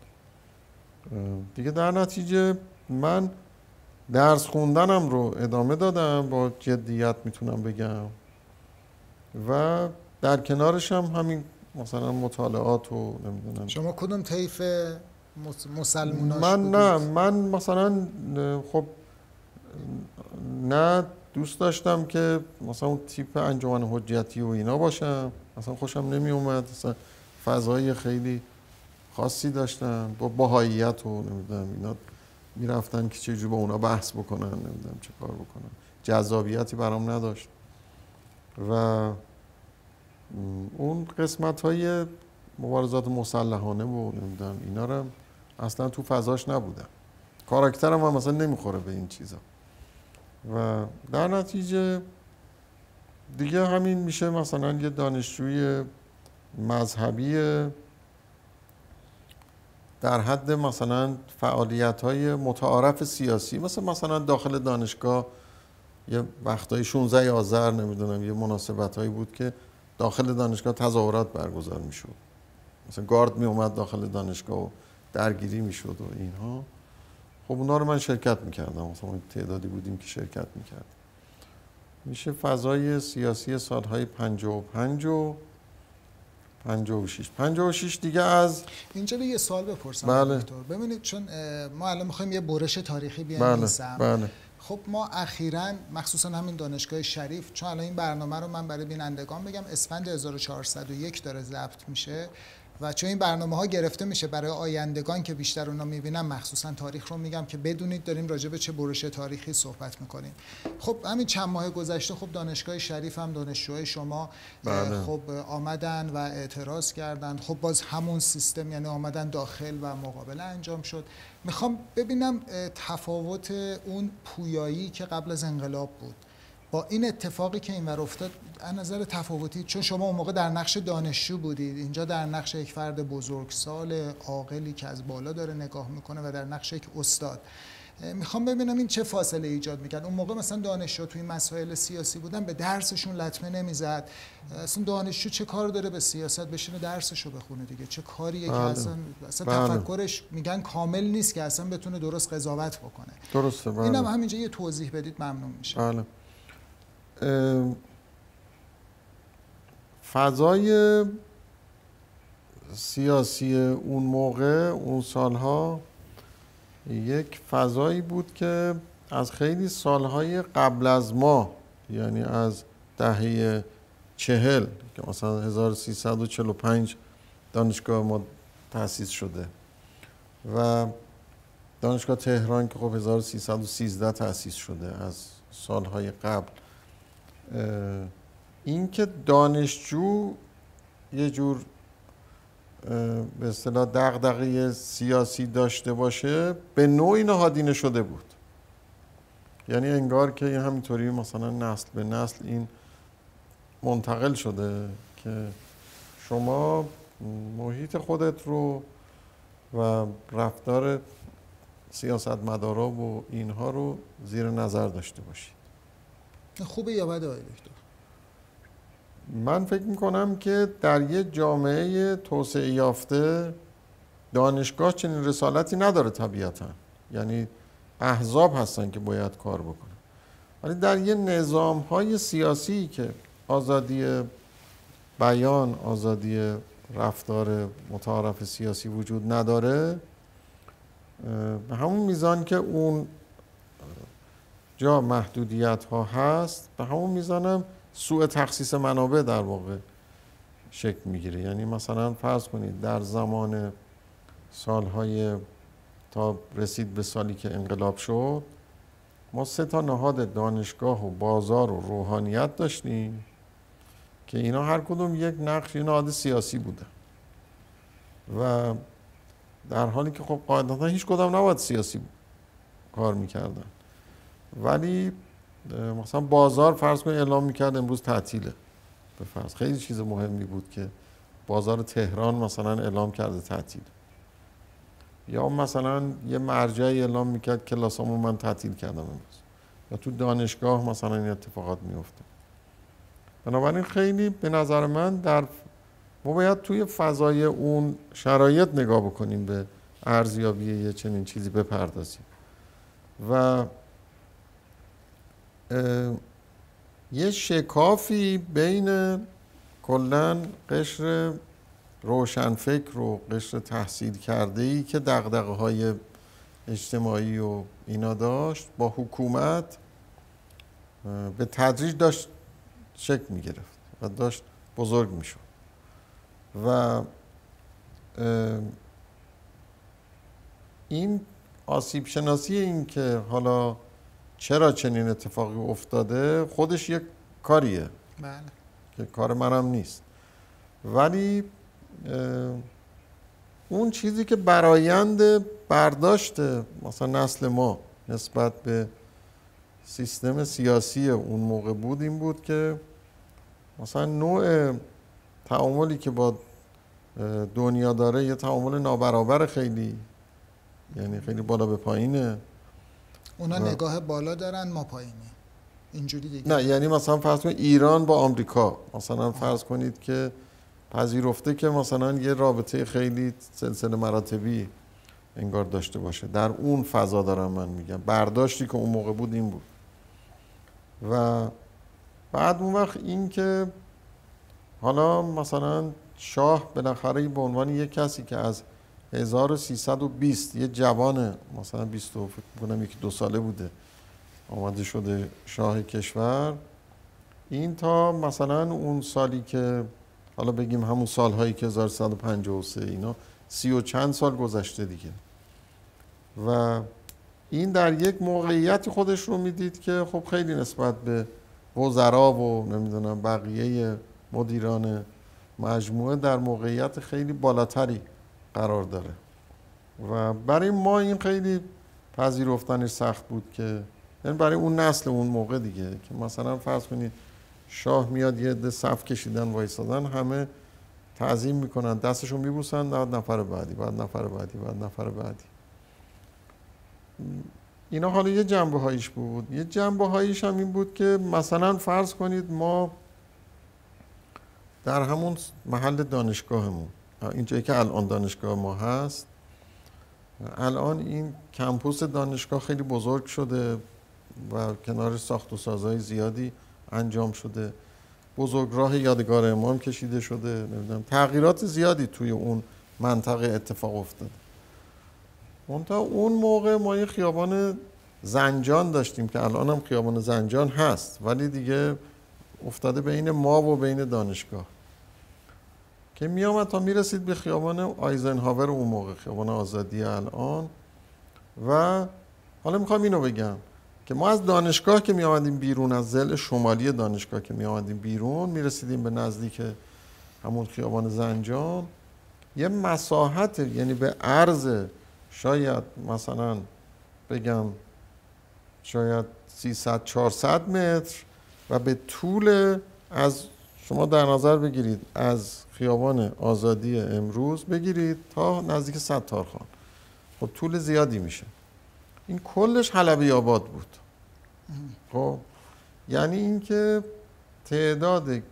دیگه در نتیجه من درس خوندنم رو ادامه دادم با جدیت می‌تونم بگم. و در کنارش هم همین مثلا مطالعات و نمی‌دونم. شما کدوم طیف مسلمون من نه من مثلا خب نه دوست داشتم که مثلا اون تیپ انجمن حجتی و اینا باشم. مثلا خوشم نمی اومد مثلا فضای خیلی خاصی داشتن با باهاییت و نمی‌دونم اینا می‌رفتن که چجوری با اونا بحث بکنن نمی‌دونم چه کار بکنن. جذابیتی برام نداشت. و اون قسمت های مبارزات مسلحانه و نمی‌دونم اینا رو اصلا تو فضاش نبودم. کاراکترم هم مثلا نمی‌خوره به این چیزا. و در نتیجه دیگه همین میشه مثلا یه دانشجوی مذهبی در حد مثلا فعالیت های متعارف سیاسی مثل مثلا داخل دانشگاه یه وقتای 16 آذر نمی‌دونم یه مناسبت هایی بود که داخل دانشگاه تظاهرات برگزار می‌شد. مثلا گارد می اومد داخل دانشگاه و درگیری می‌شد و اینها. خب اونا رو من شرکت می‌کردم مثلا تعدادی بودیم که شرکت می‌کردیم میشه فضای سیاسی سالهای 55 و 56 56 دیگه از اینجا به یه سوال بپرسم بله. ببینید چون ما الان می‌خوایم یه برش تاریخی بله. بله. خب ما اخیرا مخصوصا همین دانشگاه شریف چون الان این برنامه رو من برای بینندگان بگم اسفند 1401 داره ضبط میشه و چون این برنامه ها گرفته میشه برای آیندگان که بیشتر اونا می‌بینن مخصوصا تاریخ رو میگم که بدونید داریم راجع به چه برش تاریخی صحبت می‌کنیم. خب همین چند ماه گذشته خب دانشگاه شریف هم دانشجوهای شما بله. خب آمدن و اعتراض کردن. خب باز همون سیستم یعنی آمدن داخل و مقابله انجام شد. می‌خوام ببینم تفاوت اون پویایی که قبل از انقلاب بود. با این اتفاقی که اینور افتاد از نظر تفاوتی چون شما اون موقع در نقش دانشجو بودید اینجا در نقش یک فرد بزرگسال عاقلی که از بالا داره نگاه می‌کنه و در نقش یک استاد. می‌خوام ببینم این چه فاصله ایجاد می‌کرد. اون موقع مثلا دانشجو توی مسائل سیاسی بودن به درسشون لطمه نمی‌زد. اصلا دانشجو چه کار داره به سیاست بشینه درسشو بخونه دیگه؟ چه کاریه که بله. اصلا, اصلا بله. تفکرش میگن کامل نیست که اصلا بتونه درست قضاوت بکنه. درسته بله. اینم همینجا یه توضیح بدید ممنون میشه بله. فضای سیاسی اون موقع اون سالها یک فضایی بود که از خیلی سالهای قبل از ما یعنی از دهه چهل که مثلا 1345 دانشگاه ما تأسیس شده و دانشگاه تهران که خب 1313 تأسیس شده از سالهای قبل. اینکه دانشجو یه جور به اصطلاح دغدغه سیاسی داشته باشه به نوعی نهادینه شده بود. یعنی انگار که این همینطوری مثلا نسل به نسل این منتقل شده که شما محیط خودت رو و رفتار سیاستمدارا و اینها رو زیر نظر داشته باشید خوبه یا بده آقای دکتر؟ من فکر می‌کنم که در یه جامعه توسعه یافته دانشگاه چنین رسالتی نداره طبیعتا. یعنی احزاب هستن که باید کار بکنن. ولی در یه نظام های سیاسی که آزادی بیان آزادی رفتار متعارف سیاسی وجود نداره به همون میزان که اون جا محدودیت ها هست به همون میزانم سوء تخصیص منابع در واقع شکل می‌گیره. یعنی مثلا فرض کنید در زمان سالهای تا رسید به سالی که انقلاب شد ما سه تا نهاد دانشگاه و بازار و روحانیت داشتیم که اینا هر کدوم یک نقش نهاد سیاسی بوده. و در حالی که خب قاعدتا هیچ کدام نباید سیاسی کار می‌کردن. ولی مثلا بازار فرض کنید اعلام می‌کرد امروز تعطیله. به فرض خیلی چیز مهمی بود که بازار تهران مثلا اعلام کرده تعطیل. یا مثلا یه مرجعی اعلام می‌کرد کلاسامو من تعطیل کردم امروز. یا تو دانشگاه مثلا این اتفاقات میفته بنابراین خیلی به نظر من در ما باید توی فضای اون شرایط نگاه بکنیم به ارزیابی یه چنین چیزی بپردازیم. و یه شکافی بین کلا قشر روشنفکر و قشر تحصیل کرده ای که دقدقه های اجتماعی و اینا داشت با حکومت به تدریج داشت شکل می گرفت و داشت بزرگ می شد و این آسیب شناسی این که حالا چرا چنین اتفاقی افتاده؟ خودش یک کاریه. بله. که کار منم نیست. ولی اون چیزی که برایند برداشت مثلا نسل ما نسبت به سیستم سیاسی اون موقع بود این بود که مثلا نوع تعاملی که با دنیا داره یه تعامل نابرابر خیلی یعنی خیلی بالا به پایینه. اونا نگاه بالا دارن ما پایینی. اینجوری دیگه. نه یعنی مثلا فرض کنید ایران با آمریکا. مثلا فرض کنید که پذیرفته که مثلا یه رابطه خیلی سلسله مراتبی انگار داشته باشه. در اون فضا دارم من میگم. برداشتی که اون موقع بود این بود. و بعد اون وقت این که حالا مثلا شاه بالاخره به عنوان یک کسی که از 1320 یه جوان مثلا 20 فکر کنم یکی دو ساله بوده. آمده شده شاه کشور. این تا مثلا اون سالی که حالا بگیم همون سالهایی که 1153 اینا سی و چند سال گذشته دیگه. و این در یک موقعیتی خودش رو می‌دید که خب خیلی نسبت به وزرا و نمی‌دونم بقیه مدیران مجموعه در موقعیت خیلی بالاتری قرار داره. و برای ما این خیلی پذیرفتنش سخت بود که یعنی برای اون نسل اون موقع دیگه که مثلا فرض کنید شاه میاد یه عده صف کشیدن وایسادن همه تعظیم می‌کنن دستشون میبوسن بعد نفر بعدی بعد نفر بعدی بعد نفر بعدی. اینا حالا یه جنبه هاییش بود. یه جنبه هاییش هم این بود که مثلا فرض کنید ما در همون محل دانشگاهمون اینجایی که الان دانشگاه ما هست. الان این کمپوس دانشگاه خیلی بزرگ شده و کنار ساخت و سازهای زیادی انجام شده. بزرگراه یادگار امام کشیده شده. نمی‌دونم تغییرات زیادی توی اون منطقه اتفاق افتاده منتها اون موقع ما یه خیابان زنجان داشتیم که الان هم خیابان زنجان هست. ولی دیگه افتاده بین ما و بین دانشگاه. که می آمد تا می رسید به خیابان آیزنهاور اون موقع خیابان آزادی الان. و حالا می‌خوام اینو بگم که ما از دانشگاه که می آمدیم بیرون از زل شمالی دانشگاه که می آمدیم بیرون می رسیدیم به نزدیک همون خیابان زنجان. یه مساحت یعنی به عرض شاید مثلا بگم شاید 300 400 متر و به طول از شما در نظر بگیرید از خیابان آزادی امروز بگیرید تا نزدیک ستارخان خب طول زیادی میشه. این کلش حلبی آباد بود. خب یعنی اینکه تعداد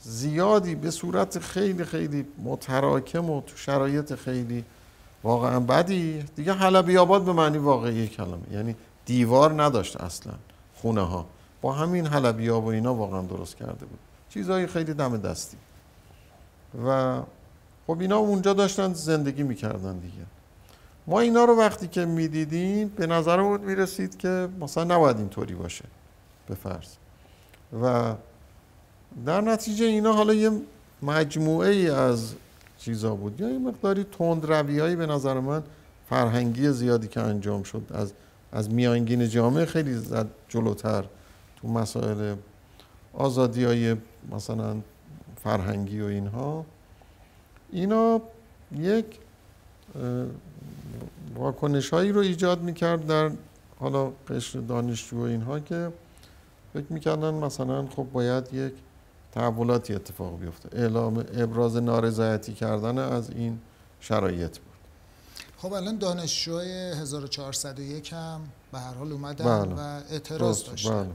زیادی به صورت خیلی خیلی متراکم و تو شرایط خیلی واقعا بدی دیگه حلبی آباد به معنی واقعی کلمه. یعنی دیوار نداشت اصلا خونه ها با همین حلبی و اینا واقعا درست کرده بود. چیزهای خیلی دم دستی. و خب اینا اونجا داشتن زندگی می‌کردن دیگه. ما اینا رو وقتی که می‌دیدیم به نظرمون می‌رسید که مثلا نباید اینطوری باشه به فرض. و در نتیجه اینا حالا یه مجموعه ای از چیزا بود. یا یه مقداری تند روی به نظر من فرهنگی زیادی که انجام شد از از میانگین جامعه خیلی زد جلوتر تو مسائل آزادی های مثلا فرهنگی و اینها. اینا یک واکنش هایی رو ایجاد می‌کرد در حالا قشر دانشجو و اینها که فکر می‌کردن مثلا خب باید یک تحولاتی اتفاق بیفته. اعلام ابراز نارضایتی کردن از این شرایط بود. خب الان دانشجوهای 1401 هم به هر حال اومدن بله. و اعتراض داشتن. بله.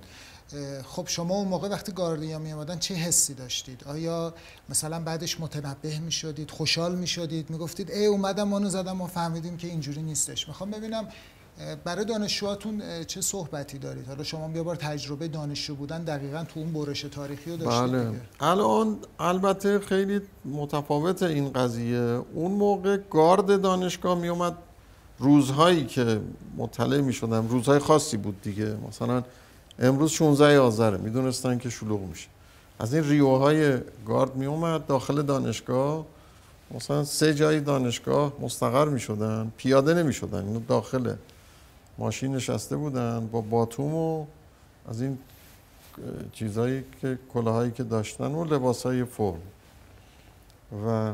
خب شما اون موقع وقتی گاردیا می اومدن چه حسی داشتید؟ آیا مثلا بعدش متنبه می شدید خوشحال می شدید می گفتید ای اومدم منو زدم و فهمیدیم که اینجوری نیستش. می‌خوام ببینم برای دانشجوهاتون چه صحبتی دارید؟ حالا شما یه بار تجربه دانشجو بودن دقیقا تو اون برش تاریخی رو داشتید بله. دیگه. الان البته خیلی متفاوت این قضیه. اون موقع گارد دانشگاه می اومد روزهایی که مطلع می شدم روزهای خاصی بود دیگه. مثلا امروز 16 آذره می‌دونستن که شلوغ میشه. از این ریوهای گارد می اومد داخل دانشگاه. مثلا سه جای دانشگاه مستقر می شدن پیاده نمی شدن اینو داخل ماشین نشسته بودن با باتوم و از این چیزهایی که کلاهایی که داشتن و لباسهای فرم. و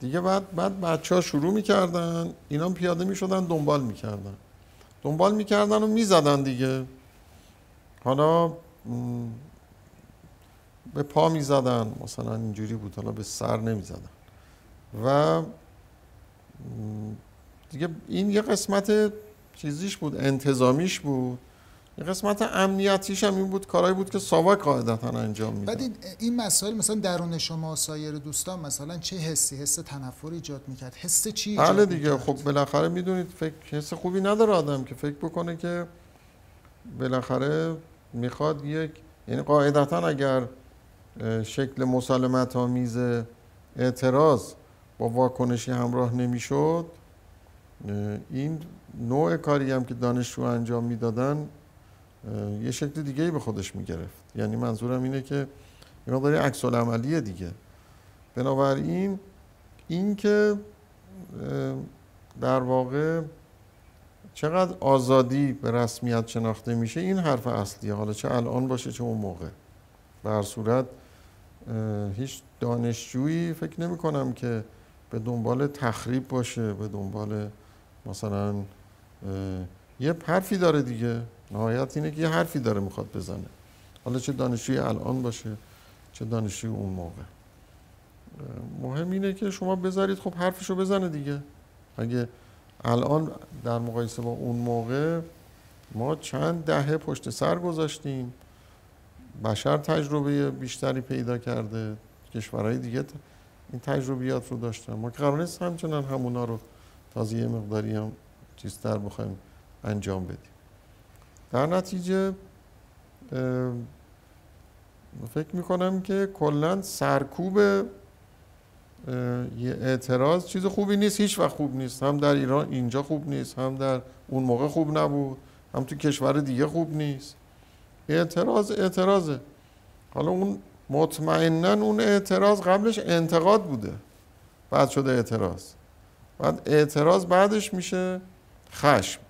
دیگه بعد بعد بچه ها شروع می‌کردن. اینا پیاده می‌شدن دنبال می‌کردن. دنبال می‌کردن و می‌زدن دیگه. حالا به پا می‌زدن مثلا اینجوری بود حالا به سر نمی‌زدن و دیگه این یه قسمت چیزیش بود انتظامیش بود. یه قسمت امنیتیش هم این بود کارهایی بود که ساواک قاعدتا انجام می‌داد. بعد این, این مسائل مثلا درون شما سایر دوستان مثلا چه حسی حس تنفر ایجاد می‌کرد؟ حس چی ایجاد بله دیگه خب بالاخره می‌دونید فکر حس خوبی نداره آدم که فکر بکنه که بالاخره می‌خواد یک یعنی قاعدتا اگر شکل مسالمت آمیز اعتراض با واکنشی همراه نمی‌شد این نوع کاری هم که دانشجو انجام می‌دادن یه شکل دیگه به خودش می‌گرفت. یعنی منظورم اینه که این مقداری عکس عملیه دیگه. بنابراین این که در واقع چقدر آزادی به رسمیت شناخته میشه این حرف اصلیه. حالا چه الان باشه چه اون موقع. به هر صورت هیچ دانشجویی فکر نمی کنم که به دنبال تخریب باشه به دنبال مثلا یه حرفی داره دیگه. نهایت اینه که یه حرفی داره می‌خواد بزنه. حالا چه دانشجوی الان باشه چه دانشجوی اون موقع. مهم اینه که شما بذارید خب حرفشو بزنه دیگه. اگه الان در مقایسه با اون موقع ما چند دهه پشت سر گذاشتیم. بشر تجربه بیشتری پیدا کرده. کشورهای دیگه این تجربیات رو داشتن. ما قرار نیست همچنان همونا رو تازه یه مقداری هم چیزتر بخوایم انجام بدیم. در نتیجه فکر می‌کنم که کلا سرکوب یه اعتراض. چیز خوبی نیست هیچ وقت خوب نیست. هم در ایران اینجا خوب نیست هم در اون موقع خوب نبود هم تو کشور دیگه خوب نیست. اعتراض اعتراضه. حالا اون مطمئنا اون اعتراض قبلش انتقاد بوده. بعد شده اعتراض. بعد اعتراض بعدش میشه خشم.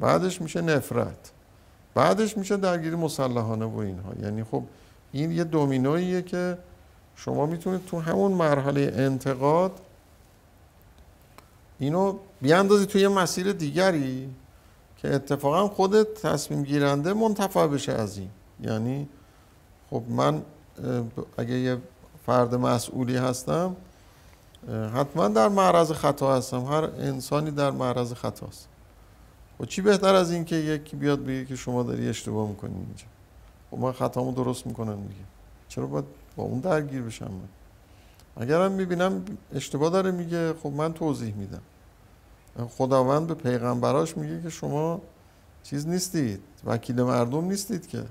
بعدش میشه نفرت. بعدش میشه درگیری مسلحانه و اینها. یعنی خب این یه دومینوییه که شما می‌تونید تو همون مرحله انتقاد اینو بیاندازی توی مسیر دیگری که اتفاقا خودت تصمیم گیرنده منتفع بشه از این. یعنی خب من اگه یه فرد مسئولی هستم حتما در معرض خطا هستم. هر انسانی در معرض خطاست و چی بهتر از این که یکی بیاد بگه که شما داری اشتباه می‌کنی اینجا؟ خب من خطامو درست می‌کنم دیگه. چرا باید اون درگیر بشم. من اگرم می‌بینم اشتباه داره میگه خب من توضیح میدم. خداوند به پیغمبراش میگه که شما چیز نیستید وکیل مردم نیستید که.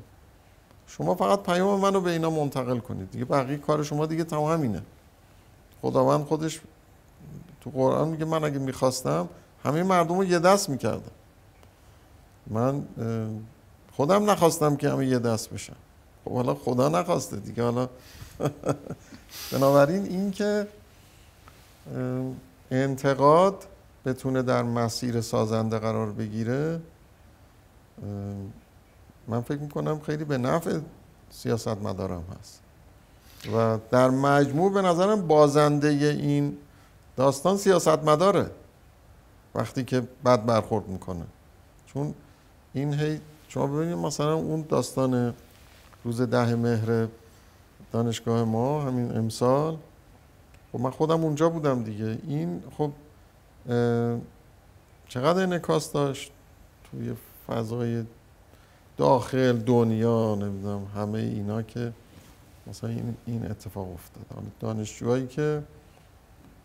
شما فقط پیام منو به اینا منتقل کنید. دیگه بقیه کار شما دیگه تمام همینه. خداوند خودش تو قرآن میگه من اگه می‌خواستم همه مردم رو یه دست می‌کردم. من خودم نخواستم که همه یه دست بشن. خب حالا خدا نخواسته دیگه. حالا بنابراین این که انتقاد بتونه در مسیر سازنده قرار بگیره من فکر می‌کنم خیلی به نفع سیاست مدارم هست. و در مجموع به نظرم بازنده این داستان سیاست مداره وقتی که بد برخورد می‌کنه. چون این هی شما ببینید مثلا اون داستان روز ده مهر دانشگاه ما همین امسال. خب من خودم اونجا بودم دیگه. این خب چقدر انکاس داشت توی فضای داخل دنیا نمی‌دونم همه اینا که مثلا این, این اتفاق افتاد دانشجوهایی که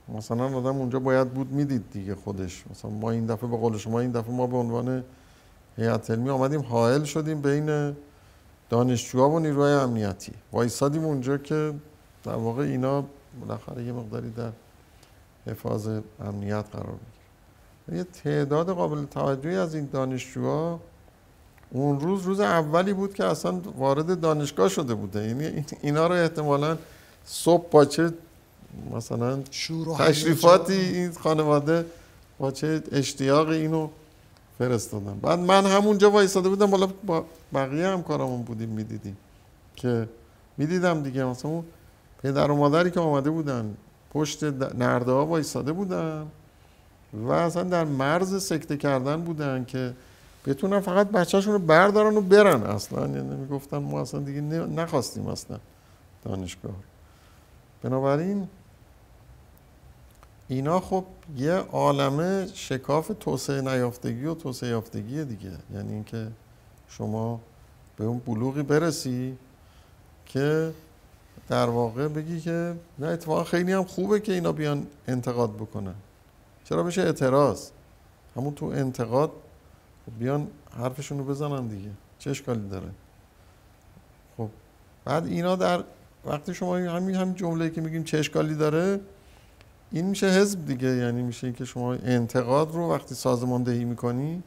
مثلا آدم اونجا باید بود می‌دید دیگه خودش. مثلا ما این دفعه به قول شما این دفعه ما به عنوان هیئت علمی آمدیم حائل شدیم بین دانشجوها و نیروهای امنیتی. وایسادیم اونجا که در واقع اینا بالاخره یه مقداری در حفاظ امنیت قرار بگیره یه تعداد قابل توجهی از این دانشجوها اون روز روز اولی بود که اصلا وارد دانشگاه شده بوده. یعنی اینا رو احتمالا صبح با چه مثلا تشریفاتی این خانواده با چه اشتیاق اینو فرستادن بعد من همونجا وایساده بودم بالا با بقیه هم کارمون بودیم می‌دیدیم که می‌دیدم دیگه. مثلا اون پدر و مادری که آمده بودن پشت نرده ها وایساده بودن و اصلا در مرز سکته کردن بودن که بتونن فقط بچهشون رو بردارن و برن اصلا. یعنی می‌گفتن ما اصلا دیگه نخواستیم اصلا دانشگاه بنابراین اینا خب یه عالمه شکاف توسعه نیافتگی و توسعه یافتگی دیگه. یعنی اینکه شما به اون بلوغی برسی که در واقع بگی که نه اتفاقا خیلی هم خوبه که اینا بیان انتقاد بکنن. چرا بشه اعتراض؟ همون تو انتقاد بیان حرفشون رو بزنن دیگه. چه اشکالی داره؟ خب بعد اینا در وقتی شما همین همین جمله که میگیم چه اشکالی داره؟ این میشه حزب دیگه یعنی میشه که شما انتقاد رو وقتی سازماندهی می‌کنی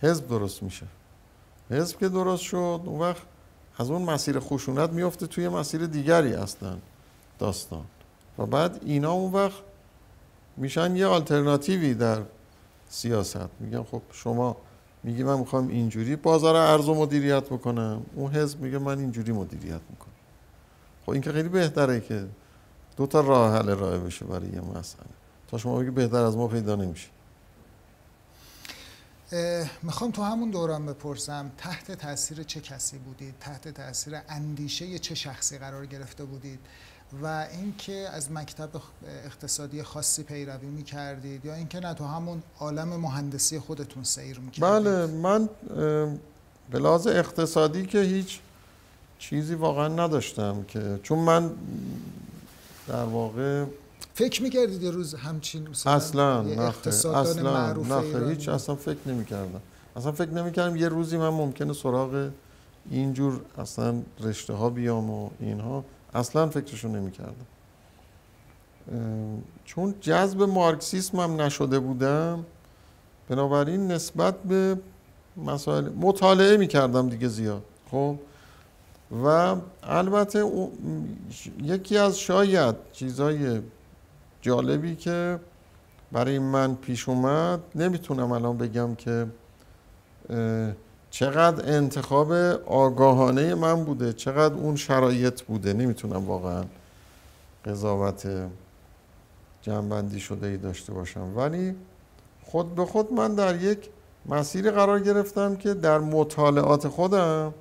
حزب درست میشه. حزب که درست شد اون وقت از اون مسیر خشونت میفته توی مسیر دیگری اصلا داستان. و بعد اینا اون وقت میشن یه آلترناتیوی در سیاست. میگن خب شما میگی من می‌خوام اینجوری بازار ارز و مدیریت بکنم. اون حزب میگه من اینجوری مدیریت می‌کنم. خب این که خیلی بهتره که دو تا راه حل راه بشه برای یه مسئله. تا شما بگی بهتر از ما پیدا نمیشه. می‌خوام تو همون دوران بپرسم تحت تاثیر چه کسی بودید؟ تحت تاثیر اندیشه چه شخصی قرار گرفته بودید؟ و اینکه از مکتب اقتصادی خاصی پیروی می‌کردید یا اینکه نه تو همون عالم مهندسی خودتون سیر می‌کردید؟ بله من به لحاظ اقتصادی که هیچ چیزی واقعا نداشتم که چون من در واقع فکر می‌کردید یه روز همچین اصلا نخه اصلا نخه هیچ اصلا فکر نمی‌کردم. اصلا فکر نمی‌کردم یه روزی من ممکنه سراغ اینجور اصلا رشته ها بیام و اینها. اصلا فکرشو نمی‌کردم. چون جذب مارکسیسم هم نشده بودم بنابراین نسبت به مسائل مطالعه می‌کردم دیگه زیاد. خب؟ و البته یکی از شاید چیزای جالبی که برای من پیش اومد نمی‌تونم الان بگم که چقدر انتخاب آگاهانه من بوده چقدر اون شرایط بوده نمی‌تونم واقعا قضاوت جنبندی شده ای داشته باشم. ولی خود به خود من در یک مسیری قرار گرفتم که در مطالعات خودم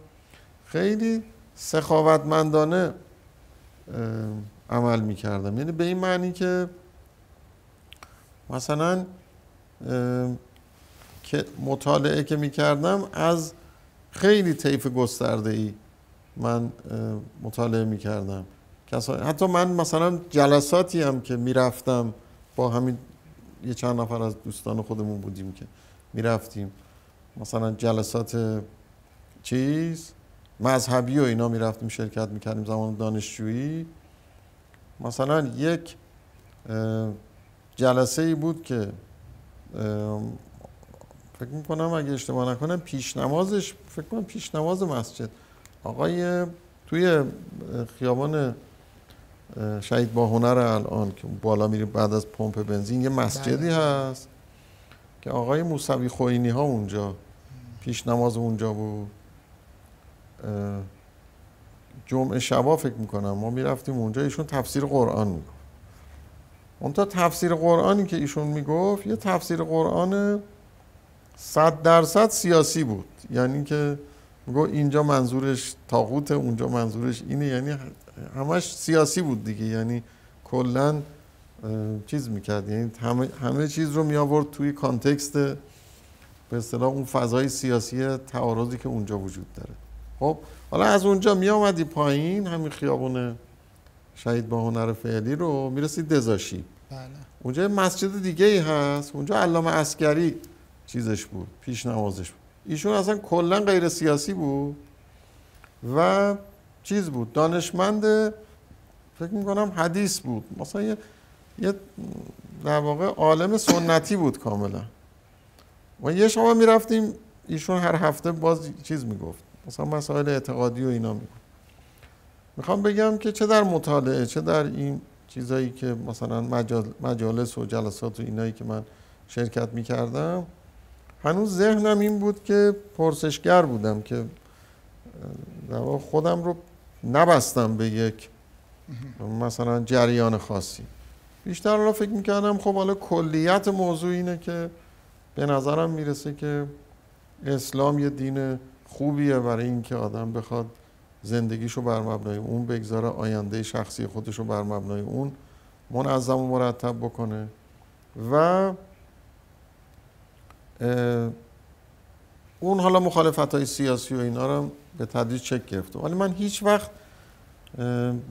خیلی سخاوتمندانه عمل می‌کردم. یعنی به این معنی که مثلا که مطالعه که می‌کردم از خیلی طیف گسترده ای من مطالعه می‌کردم. حتی من مثلا جلساتی هم که می‌رفتم با همین یه چند نفر از دوستان خودمون بودیم که می‌رفتیم. مثلا جلسات چیز؟ مذهبی و اینا می‌رفتیم شرکت می‌کردیم زمان دانشجویی. مثلا یک جلسه ای بود که فکر می‌کنم اگه اشتباه نکنم پیش نمازش فکر کنم پیش نماز مسجد. آقای توی خیابان شهید با هنر الان که بالا میریم بعد از پمپ بنزین یه مسجدی بله. هست که آقای موسوی خوینی ها اونجا پیش نماز اونجا بود. جمعه شبا فکر می‌کنم. ما می‌رفتیم اونجا ایشون تفسیر قرآن می‌گفت. اون تا تفسیر قرآنی که ایشون می‌گفت یه تفسیر قرآن صد درصد سیاسی بود. یعنی که میگو اینجا منظورش تاغوت اونجا منظورش اینه. یعنی همش سیاسی بود دیگه. یعنی کلا چیز می‌کرد. یعنی همه, چیز رو می آورد توی کانتکست به اصطلاح اون فضای سیاسی تعارضی که اونجا وجود داره. خب حالا از اونجا می آمدی پایین همین خیابون شهید با هنر فعلی رو می‌رسید دزاشی. بله. اونجا مسجد دیگه ای هست. اونجا علامه اسکری چیزش بود پیش نمازش بود. ایشون اصلا کلا غیر سیاسی بود و چیز بود دانشمند فکر می‌کنم حدیث بود. مثلا یه, یه در واقع عالم سنتی بود کاملا. و یه شما می‌رفتیم ایشون هر هفته باز چیز می‌گفت. مثلا مسائل اعتقادی و اینا می‌گفت می‌خوام بگم که چه در مطالعه چه در این چیزایی که مثلا مجالس و جلسات و اینایی که من شرکت می‌کردم هنوز ذهنم این بود که پرسشگر بودم که خودم رو نبستم به یک مثلا جریان خاصی. بیشتر حالا فکر می‌کردم خب حالا کلیت موضوع اینه که به نظرم می‌رسه که اسلام یه دین خوبیه برای اینکه آدم بخواد زندگیشو بر مبنای اون بگذاره آینده شخصی خودشو بر مبنای اون منظم و مرتب بکنه. و اون حالا مخالفت های سیاسی و اینا رو به تدریج چک گرفته. ولی من هیچ وقت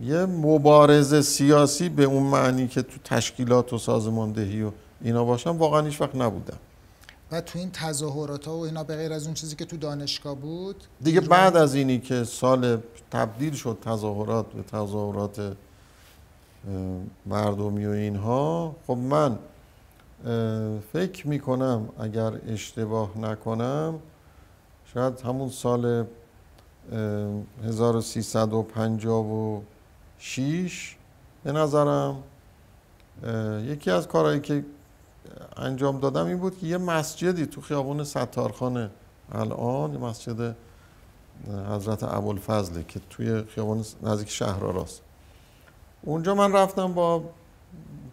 یه مبارزه سیاسی به اون معنی که تو تشکیلات و سازماندهی و اینا باشم واقعا هیچ وقت نبودم. و تو این تظاهرات ها و اینا به غیر از اون چیزی که تو دانشگاه بود دیگه بعد از اینی که سال تبدیل شد تظاهرات به تظاهرات مردمی و اینها خب من فکر می‌کنم اگر اشتباه نکنم شاید همون سال 1356 به نظرم یکی از کارهایی که انجام دادم این بود که یه مسجدی تو خیابون ستارخانه. الان مسجد حضرت ابوالفضله که توی خیابون نزدیک شهرآراست اونجا من رفتم با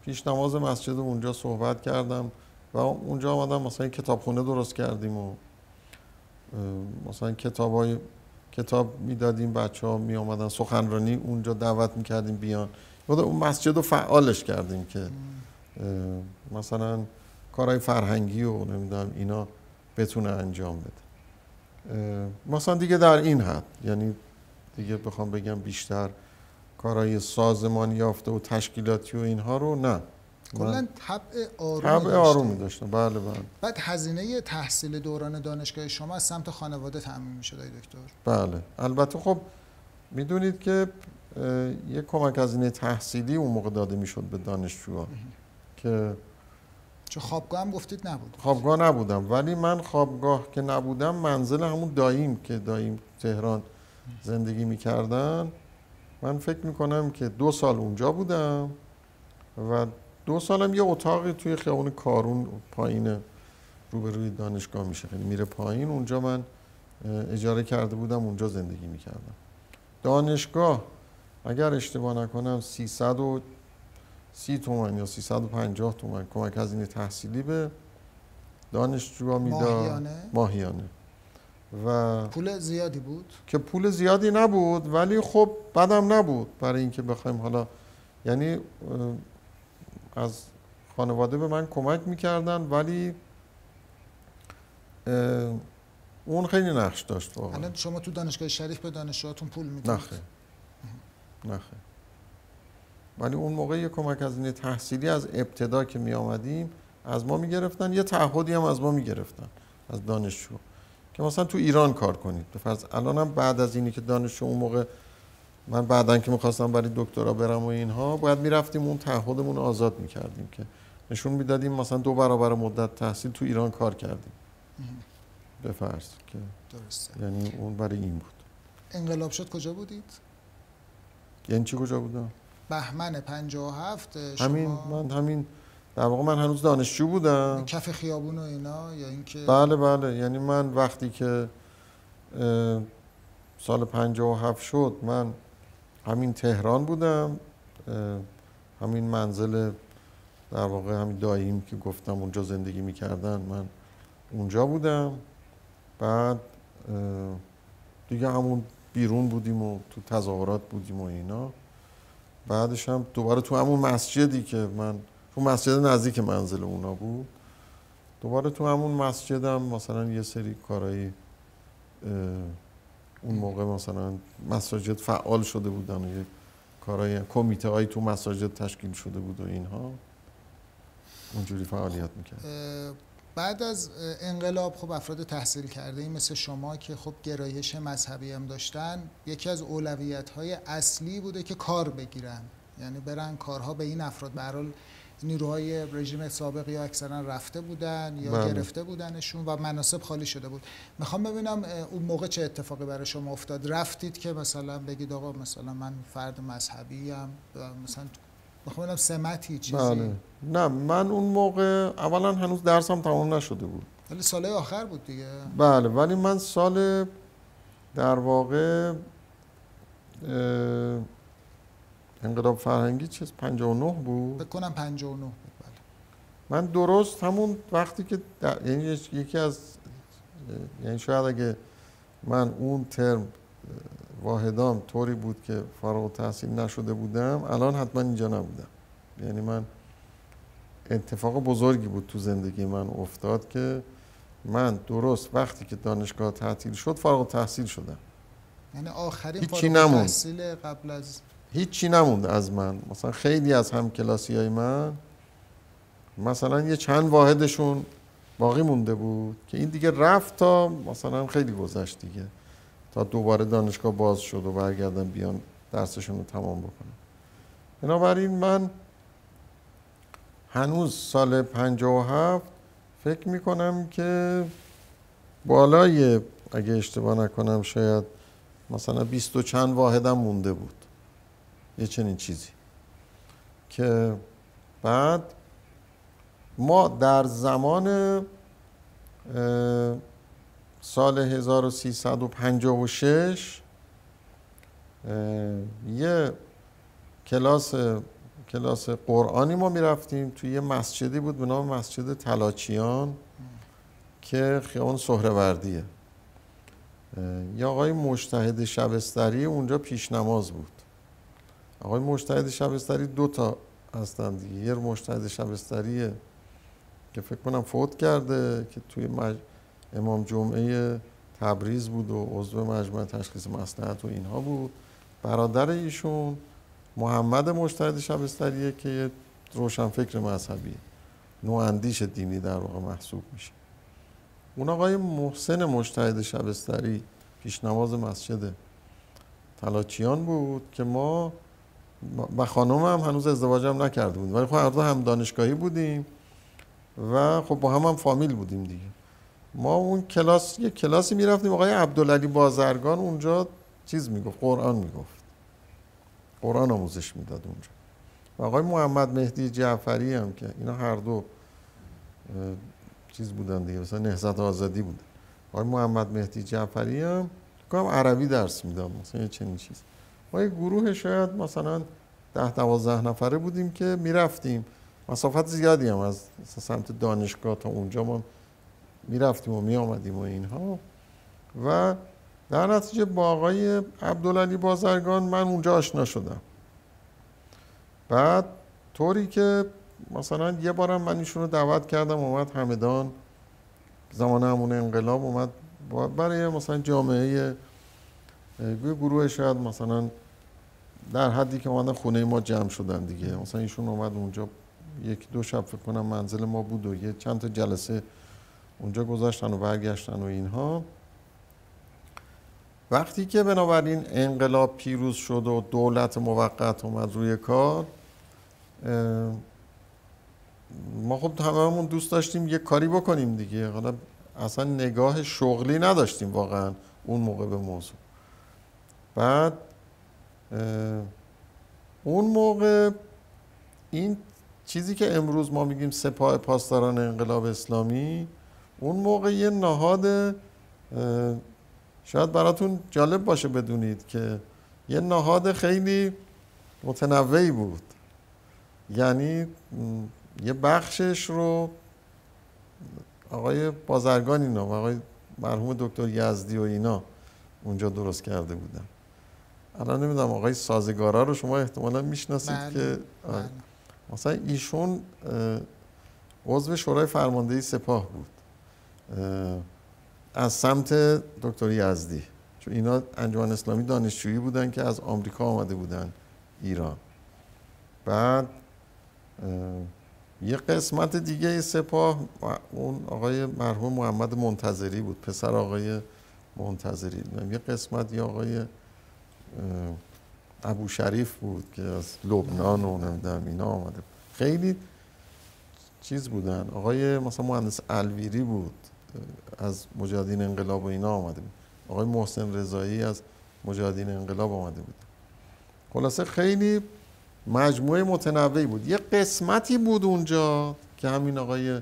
پیشنماز مسجد اونجا صحبت کردم و اونجا آمدم مثلا کتابخونه درست کردیم و مثلا کتاب های کتاب می‌دادیم بچه ها می آمدن سخنرانی اونجا دعوت می‌کردیم بیان. اون مسجد رو فعالش کردیم که مثلا کارهای فرهنگی و نمی‌دونم اینا بتونه انجام بده. مثلا دیگه در این حد یعنی دیگه بخوام بگم بیشتر کارهای سازمانی یافته و تشکیلاتی و اینها رو نه. کلا طبع آرومی طبع آرومی داشتم. بله بله. بعد هزینه تحصیل دوران دانشگاه شما از سمت خانواده تامین میشه دکتر؟ بله. البته خب می‌دونید که یک کمک هزینه تحصیلی اون موقع داده می‌شد به دانشجوها که چه خوابگاه هم گفتید نبود. خوابگاه نبودم. ولی من خوابگاه که نبودم منزل همون داییم که داییم تهران زندگی می‌کردن. من فکر می‌کنم که دو سال اونجا بودم و دو سالم یه اتاقی توی خیابون کارون پایین روبروی دانشگاه میشه. یعنی میره پایین. اونجا من اجاره کرده بودم اونجا زندگی می‌کردم. دانشگاه اگر اشتباه نکنم 330 تومن یا 350 تومن کمک هزینه تحصیلی به دانشجوها می‌داد. ماهیانه؟ ماهیانه. و پول زیادی بود؟ که پول زیادی نبود ولی خب بدم نبود برای اینکه بخوایم حالا یعنی از خانواده به من کمک می‌کردن ولی اون خیلی نقش داشت واقعا. الان شما تو دانشگاه شریف به دانشجوهاتون پول می‌دید. نخه نخه ولی اون موقع یه کمک از این تحصیلی از ابتدا که می آمدیم از ما می‌گرفتن یه تعهدی هم از ما می‌گرفتن از دانشجو. که مثلا تو ایران کار کنید. به فرض الان هم بعد از اینی که دانشجو اون موقع من بعدا که می‌خواستم برای دکترا برم و اینها باید می‌رفتیم اون تعهدمون آزاد می‌کردیم که نشون می‌دادیم مثلا دو برابر مدت تحصیل تو ایران کار کردیم. به فرض که درسته. یعنی اون برای این بود. انقلاب شد کجا بودید؟ یعنی چی کجا بودم؟ بهمن 57 شما همین من همین در واقع من هنوز دانشجو بودم. کف خیابون و اینا یا اینکه بله بله. یعنی من وقتی که سال 57 شد من همین تهران بودم. همین منزل در واقع همین داییم که گفتم اونجا زندگی می‌کردن من اونجا بودم. بعد دیگه همون بیرون بودیم و تو تظاهرات بودیم و اینا. بعدش هم دوباره تو همون مسجدی که من تو مسجد نزدیک منزل اونا بود دوباره تو همون مسجدم مثلا یه سری کارایی اون موقع مثلا مساجد فعال شده بودن و یه کارهای کمیته هایی تو مساجد تشکیل شده بود و اینها. اونجوری فعالیت می‌کرد بعد از انقلاب خب افراد تحصیل کرده ای مثل شما که خب گرایش مذهبی هم داشتن یکی از اولویت های اصلی بوده که کار بگیرن. یعنی برن کارها به این افراد. به نیروهای رژیم سابق یا اکثرا رفته بودن یا بله. گرفته بودنشون و مناسب خالی شده بود. می‌خوام ببینم اون موقع چه اتفاقی برای شما افتاد؟ رفتید که مثلا بگید آقا مثلا من فرد مذهبی ام مثلا ببینم سمتی چیزی. بله. نه من اون موقع اولا هنوز درسم تمام نشده بود. ولی سالهای آخر بود دیگه. بله ولی من سال در واقع انقلاب فرهنگی چیز 59 بود؟ فکر کنم 59 بود بله. من درست همون وقتی که در- یعنی یکی از یعنی شاید اگه من اون ترم واحدام طوری بود که فارغ التحصیل نشده بودم الان حتما اینجا نبودم. یعنی من اتفاق بزرگی بود تو زندگی من افتاد که من درست وقتی که دانشگاه تعطیل شد فارغ التحصیل شدم. یعنی آخرین هیچی فارغ نموند. التحصیل قبل از هیچی نموند از من. مثلا خیلی از هم کلاسی های من مثلا یه چند واحدشون باقی مونده بود که این دیگه رفت تا مثلا خیلی گذشت دیگه. تا دوباره دانشگاه باز شد و برگردن بیان درسشون رو تمام بکنن بنابراین من هنوز سال 57 فکر می‌کنم که بالای اگه اشتباه نکنم شاید مثلا بیست و چند واحدم مونده بود. یه چنین چیزی. که بعد ما در زمان سال 1356 اه، یه کلاس کلاس قرآنی ما می‌رفتیم توی یه مسجدی بود به نام مسجد تلاچیان که خیابان سهروردیه. یه آقای مجتهد شبستری اونجا پیش نماز بود. آقای مجتهد شبستری دو تا هستن دیگه. یه مجتهد شبستریه که فکر کنم فوت کرده که توی مج... امام جمعه تبریز بود و عضو مجمع تشخیص مصلحت و اینها بود. برادر ایشون محمد مجتهد شبستریه که یه روشنفکر مذهبی. نواندیش دینی در واقع محسوب میشه. اون آقای محسن مجتهد شبستری پیش نماز مسجد تلاچیان بود که ما و خانم هم هنوز ازدواجم نکرده بود ولی خب هر دو هم دانشگاهی بودیم و خب با هم هم فامیل بودیم دیگه. ما اون کلاس یک کلاسی می‌رفتیم آقای عبدالعلی بازرگان اونجا چیز می‌گفت قرآن می‌گفت. قرآن آموزش می‌داد اونجا. و آقای محمد مهدی جعفری هم که اینا هر دو چیز بودن دیگه مثلا نهضت آزادی بودن آقای محمد مهدی جعفری هم کنم عربی درس می‌داد مثلا یه چنین چیز. ما یه گروه شاید مثلا ده دوازده نفره بودیم که می‌رفتیم. مسافت زیادی هم از سمت دانشگاه تا اونجا ما می‌رفتیم و میآمدیم و اینها. و در نتیجه با آقای عبدالعلی بازرگان من اونجا آشنا شدم. بعد طوری که مثلا یه بارم من ایشون رو دعوت کردم اومد همدان زمان همون انقلاب اومد برای مثلا جامعه گروه شاید مثلا در حدی که اومدن خونه ما جمع شدن دیگه. مثلا ایشون اومد اونجا یک دو شب فکر کنم منزل ما بود و یه چند تا جلسه اونجا گذاشتن و برگشتن و اینها. وقتی که بنابراین انقلاب پیروز شد و دولت موقت اومد روی کار ما خب هممون دوست داشتیم یه کاری بکنیم دیگه. حالا اصلا نگاه شغلی نداشتیم واقعا اون موقع به موضوع. بعد اون موقع این چیزی که امروز ما میگیم سپاه پاسداران انقلاب اسلامی اون موقع یه نهاد شاید براتون جالب باشه بدونید که یه نهاد خیلی متنوعی بود یعنی یه بخشش رو آقای بازرگان اینا و آقای مرحوم دکتر یزدی و اینا اونجا درست کرده بودن الان نمی‌دونم آقای سازگارا رو شما احتمالا می‌شناسید بله، که آره. بله. مثلا ایشون عضو شورای فرماندهی سپاه بود از سمت دکتر یزدی. چون اینا انجمن اسلامی دانشجویی بودن که از آمریکا آمده بودن ایران. بعد یه قسمت دیگه سپاه اون آقای مرحوم محمد منتظری بود پسر آقای منتظری. یه قسمت یه آقای ابو شریف بود که از لبنان و نمی‌دونم اینا آمده. خیلی چیز بودن. آقای مثلا مهندس الویری بود. از مجاهدین انقلاب و اینا آمده بود. آقای محسن رضایی از مجاهدین انقلاب آمده بود. خلاصه خیلی مجموعه متنوعی بود. یه قسمتی بود اونجا که همین آقای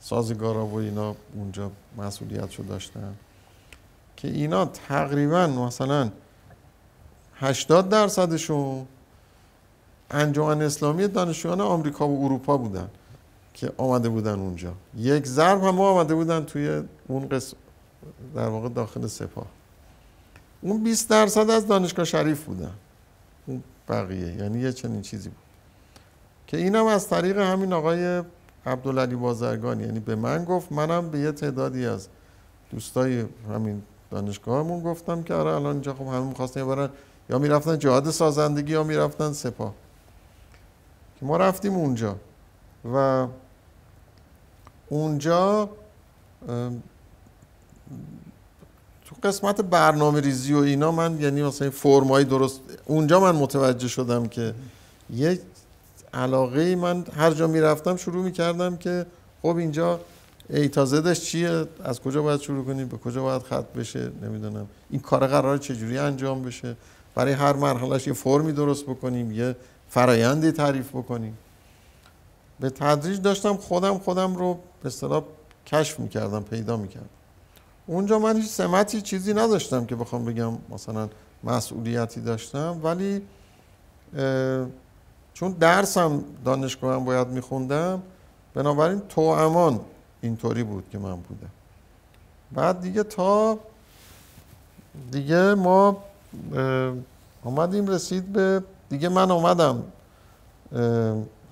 سازگارا و اینا اونجا مسئولیت شو داشتن که اینا تقریبا مثلا 80 درصدشون انجمن اسلامی دانشجویان آمریکا و اروپا بودن. که آمده بودن اونجا. یک ضرب هم آمده بودن توی اون قسم در واقع داخل سپاه. اون 20 درصد از دانشگاه شریف بودن. اون بقیه. یعنی یه چنین چیزی بود. که اینم از طریق همین آقای عبدالعلی بازرگان. یعنی به من گفت منم به یه تعدادی از دوستای همین دانشگاهمون گفتم که آره الان اینجا خب همه می‌خواستن برن یا می‌رفتن جهاد سازندگی یا می‌رفتن سپاه. که ما رفتیم اونجا. و اونجا تو قسمت برنامه ریزی و اینا من یعنی مثلا فرمایی درست اونجا من متوجه شدم که یک علاقه من هر جا می‌رفتم شروع می‌کردم که خب اینجا ای تا چیه از کجا باید شروع کنیم به کجا باید خط بشه نمی‌دونم. این کار قرار چجوری انجام بشه؟ برای هر مرحلهش یه فرمی درست بکنیم یه فرایندی تعریف بکنیم. به تدریج داشتم خودم خودم رو به اصطلاح کشف می‌کردم پیدا می‌کردم. اونجا من هیچ سمتی چیزی نداشتم که بخوام بگم مثلا مسئولیتی داشتم ولی چون درسم دانشگاه باید میخوندم بنابراین تو امان اینطوری بود که من بودم. بعد دیگه تا دیگه ما آمدیم رسید به دیگه من آمدم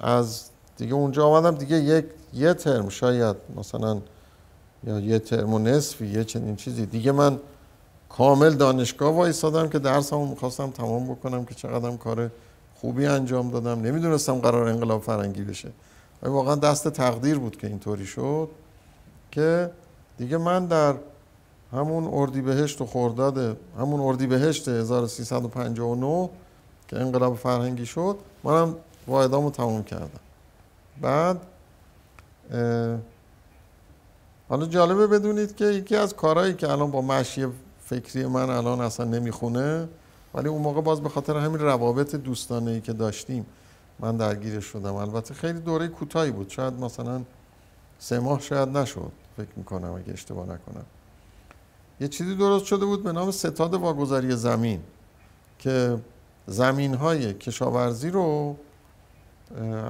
از دیگه اونجا آمدم دیگه یک یه ترم شاید مثلا یا یه ترم و نصفی یه چنین چیزی. دیگه من کامل دانشگاه وایستادم که درسمو می‌خواستم تمام بکنم که چقدرم کار خوبی انجام دادم. نمی‌دونستم قرار انقلاب فرنگی بشه. ولی واقعا دست تقدیر بود که اینطوری شد که دیگه من در همون اردی بهشت و خورداد همون اردی بهشت 1359 که انقلاب فرهنگی شد منم واحدامو تموم کردم. بعد حالا جالبه بدونید که یکی از کارهایی که الان با مشی فکری من الان اصلا نمی‌خونه ولی اون موقع باز به خاطر همین روابط دوستانه ای که داشتیم من درگیر شدم. البته خیلی دوره کوتاهی بود. شاید مثلا سه ماه شاید نشد فکر می‌کنم اگه اشتباه نکنم. یه چیزی درست شده بود به نام ستاد واگذاری زمین که زمین های کشاورزی رو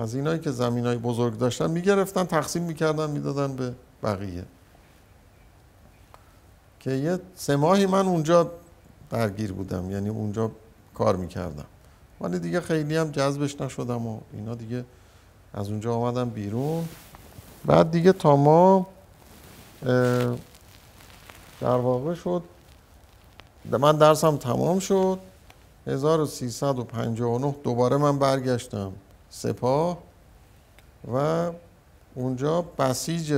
از اینایی که زمین های بزرگ داشتن می‌گرفتن تقسیم می‌کردن می‌دادن به بقیه. که یه سه ماهی من اونجا درگیر بودم یعنی اونجا کار می‌کردم. ولی دیگه خیلی هم جذبش نشدم و اینا دیگه از اونجا آمدم بیرون. بعد دیگه تا ما در واقع شد من درسم تمام شد. 1359 دوباره من برگشتم. سپاه و اونجا بسیج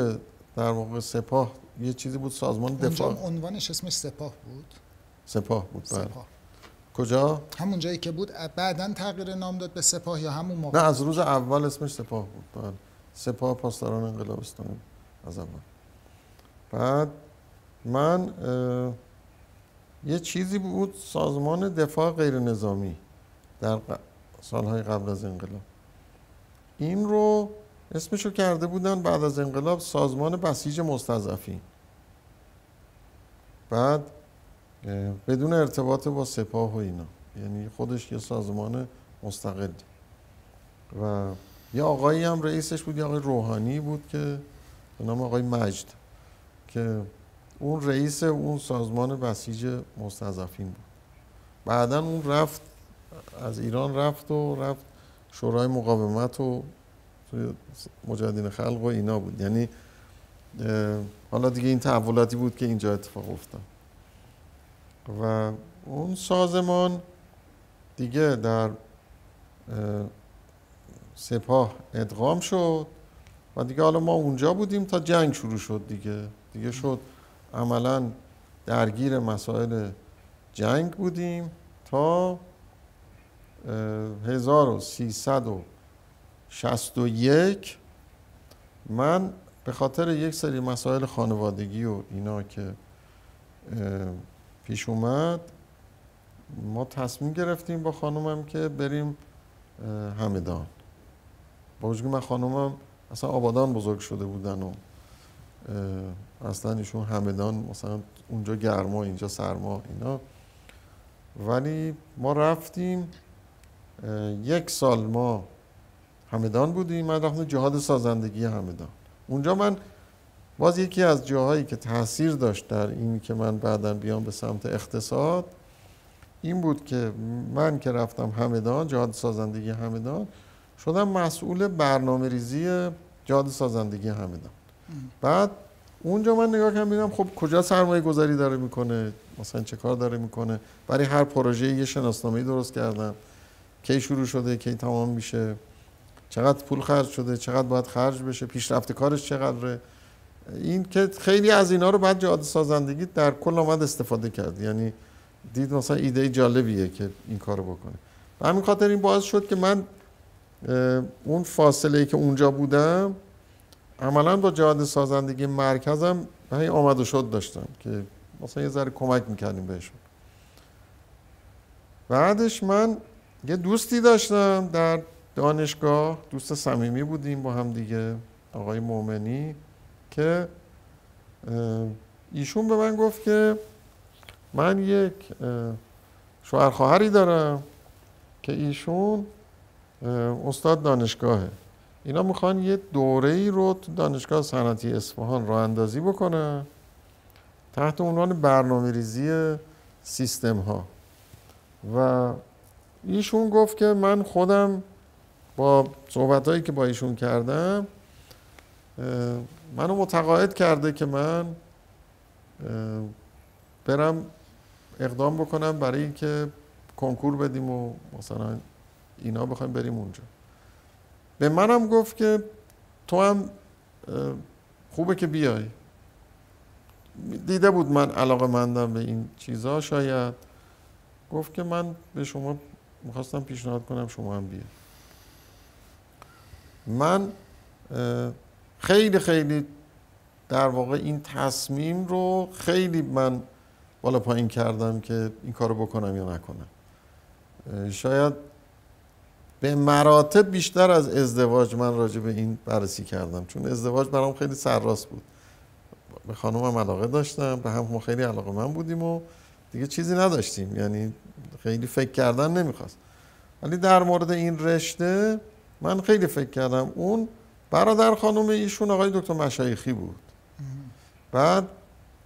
در واقع سپاه. یه چیزی بود سازمان دفاع. اونجا عنوانش اسمش سپاه بود. سپاه بود بله. سپاه. کجا؟ همون جایی که بود بعدا تغییر نام داد به سپاه یا همون موقع. نه از روز اول اسمش سپاه بود بله. سپاه پاسداران انقلاب اسلامی از اول. بعد من یه چیزی بود سازمان دفاع غیر نظامی در سالهای قبل از انقلاب. این رو اسمشو کرده بودن بعد از انقلاب سازمان بسیج مستضعفین. بعد بدون ارتباط با سپاه و اینا. یعنی خودش یه سازمان مستقل. و یه آقایی هم رئیسش بود یه آقای روحانی بود که به نام آقای مجد که اون رئیس اون سازمان بسیج مستضعفین بود. بعدا اون رفت از ایران رفت و رفت شورای مقاومت و مجاهدین خلق و اینا بود. یعنی حالا دیگه این تحولاتی بود که اینجا اتفاق افتاد. و اون سازمان دیگه در سپاه ادغام شد و دیگه حالا ما اونجا بودیم تا جنگ شروع شد دیگه. دیگه شد عملا درگیر مسائل جنگ بودیم تا 1361 من به خاطر یک سری مسائل خانوادگی و اینا که پیش اومد ما تصمیم گرفتیم با خانومم که بریم همدان. با وجود من خانومم اصلا آبادان بزرگ شده بودن و اصلا ایشون همدان مثلا اونجا گرما اینجا سرما اینا. ولی ما رفتیم یک سال ما همدان بودیم من رفتم جهاد سازندگی همدان. اونجا من باز یکی از جاهایی که تاثیر داشت در این که من بعدا بیام به سمت اقتصاد این بود که من که رفتم همدان جهاد سازندگی همدان شدم مسئول برنامه ریزی جهاد سازندگی همدان. بعد اونجا من نگاه کردم ببینم خب کجا سرمایه گذاری داره می‌کنه مثلا چه کار داره می‌کنه؟ برای هر پروژه یه شناسنامه درست کردم. کی شروع شده کی تمام میشه چقدر پول خرج شده چقدر باید خرج بشه پیشرفت کارش چقدره. این که خیلی از اینا رو بعد جهاد سازندگی در کل آمد استفاده کرد. یعنی دید مثلا ایده جالبیه که این کارو بکنه. و همین خاطر این باعث شد که من اون فاصله ای که اونجا بودم عملا با جهاد سازندگی مرکزم هی آمد و شد داشتم که مثلا یه ذره کمک می‌کردیم بهشون. بعدش من یه دوستی داشتم در دانشگاه دوست صمیمی بودیم با هم دیگه آقای مومنی که ایشون به من گفت که من یک شوهر خواهری دارم که ایشون استاد دانشگاهه. اینا می‌خوان یه دوره ای رو تو دانشگاه صنعتی اصفهان راه اندازی بکنن تحت عنوان برنامه ریزی سیستم ها و ایشون گفت که من خودم با صحبت هایی که با ایشون کردم منو متقاعد کرده که من برم اقدام بکنم برای اینکه کنکور بدیم و مثلا اینا بخوایم بریم اونجا. به منم گفت که تو هم خوبه که بیای. دیده بود من علاقه مندم به این چیزها شاید. گفت که من به شما می‌خواستم پیشنهاد کنم شما هم بیای من خیلی خیلی در واقع این تصمیم رو خیلی من بالا پایین کردم که این کارو بکنم یا نکنم. شاید به مراتب بیشتر از ازدواج من راجع به این بررسی کردم چون ازدواج برام خیلی سرراست بود. به خانومم علاقه داشتم به هم خیلی علاقه من بودیم و دیگه چیزی نداشتیم. یعنی خیلی فکر کردن نمی‌خواست. ولی در مورد این رشته من خیلی فکر کردم. اون برادر خانم ایشون آقای دکتر مشایخی بود. بعد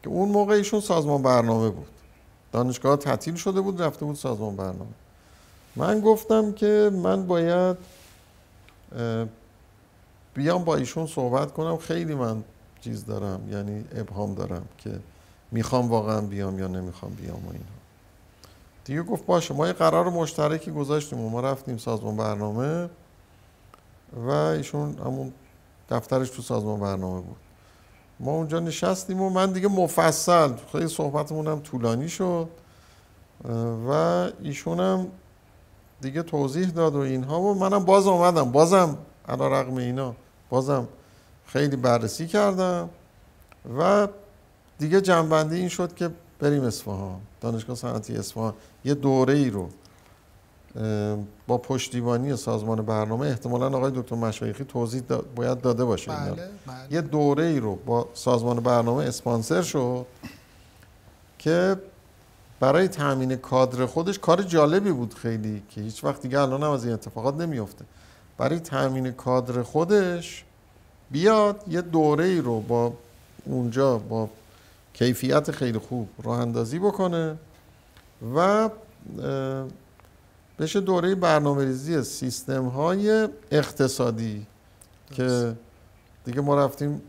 که اون موقع ایشون سازمان برنامه بود. دانشگاه تعطیل شده بود رفته بود سازمان برنامه. من گفتم که من باید بیام با ایشون صحبت کنم. خیلی من چیز دارم یعنی ابهام دارم که می‌خوام واقعا بیام یا نمی‌خوام بیام و اینا. دیگه گفت باشه ما یه قرار مشترکی گذاشتیم و ما رفتیم سازمان برنامه و ایشون همون دفترش تو سازمان برنامه بود. ما اونجا نشستیم و من دیگه مفصل خیلی صحبتمون هم طولانی شد و ایشون هم دیگه توضیح داد و اینها و منم باز آمدم بازم علا رقم اینا بازم خیلی بررسی کردم و دیگه جنبندی این شد که بریم اصفهان دانشگاه صنعتی اصفهان. یه دوره ای رو با پشتیبانی سازمان برنامه احتمالا آقای دکتر مشایخی توضیح باید داده باشه بله، بله. یه دوره ای رو با سازمان برنامه اسپانسر شد که برای تامین کادر خودش کار جالبی بود خیلی که هیچ وقت دیگه الان هم از این اتفاقات نمیفته برای تامین کادر خودش بیاد یه دوره ای رو با اونجا با کیفیت خیلی خوب راه اندازی بکنه و بشه دوره برنامه ریزی سیستم های اقتصادی که دیگه ما رفتیم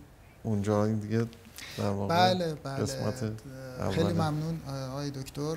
اونجا این دیگه در بله بله. قسمت خیلی ممنون آقای دکتر.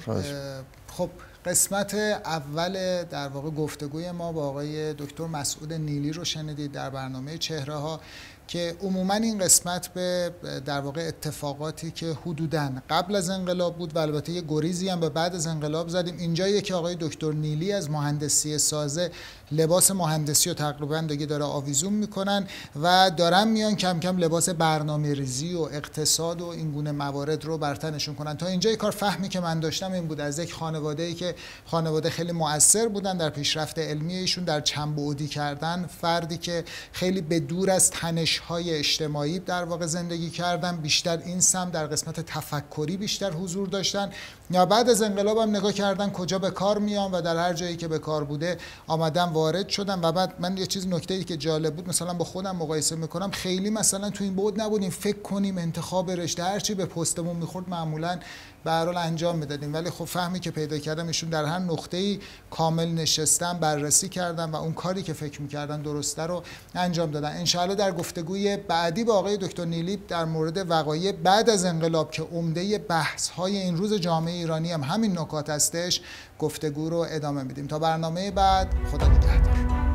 خب قسمت اول در واقع گفتگوی ما با آقای دکتر مسعود نیلی رو شنیدید در برنامه چهره ها که عموما این قسمت به در واقع اتفاقاتی که حدودا قبل از انقلاب بود و البته یه گریزی هم به بعد از انقلاب زدیم. اینجا که آقای دکتر نیلی از مهندسی سازه لباس مهندسی و تقریبا دیگه داره آویزون می‌کنن و دارن میان کم کم لباس برنامه ریزی و اقتصاد و این گونه موارد رو برتنشون کنن. تا اینجا کار فهمی که من داشتم این بود. از یک خانواده ای که خانواده خیلی مؤثر بودن در پیشرفت علمی ایشون در چند بعدی کردن. فردی که خیلی به دور از تنش های اجتماعی در واقع زندگی کردن. بیشتر این سم در قسمت تفکری بیشتر حضور داشتن. یا بعد از انقلاب هم نگاه کردن کجا به کار میان و در هر جایی که به کار بوده آمدن وارد شدن و بعد من یه چیز نکته ای که جالب بود مثلا با خودم مقایسه می‌کنم خیلی مثلا تو این بود نبودیم فکر کنیم انتخاب رشته هر چی به پستمون می‌خورد معمولا به هر انجام می‌دادیم. ولی خب فهمی که پیدا کردم ایشون در هر نقطه ای کامل نشستن بررسی کردن و اون کاری که فکر می‌کردن درسته رو انجام دادن. انشاءالله در گفتگوی بعدی با آقای دکتر نیلی در مورد وقایع بعد از انقلاب که عمده بحث های این روز جامعه ایرانی هم همین نکات هستش گفتگو رو ادامه میدیم. تا برنامه بعد خدا نگهدار.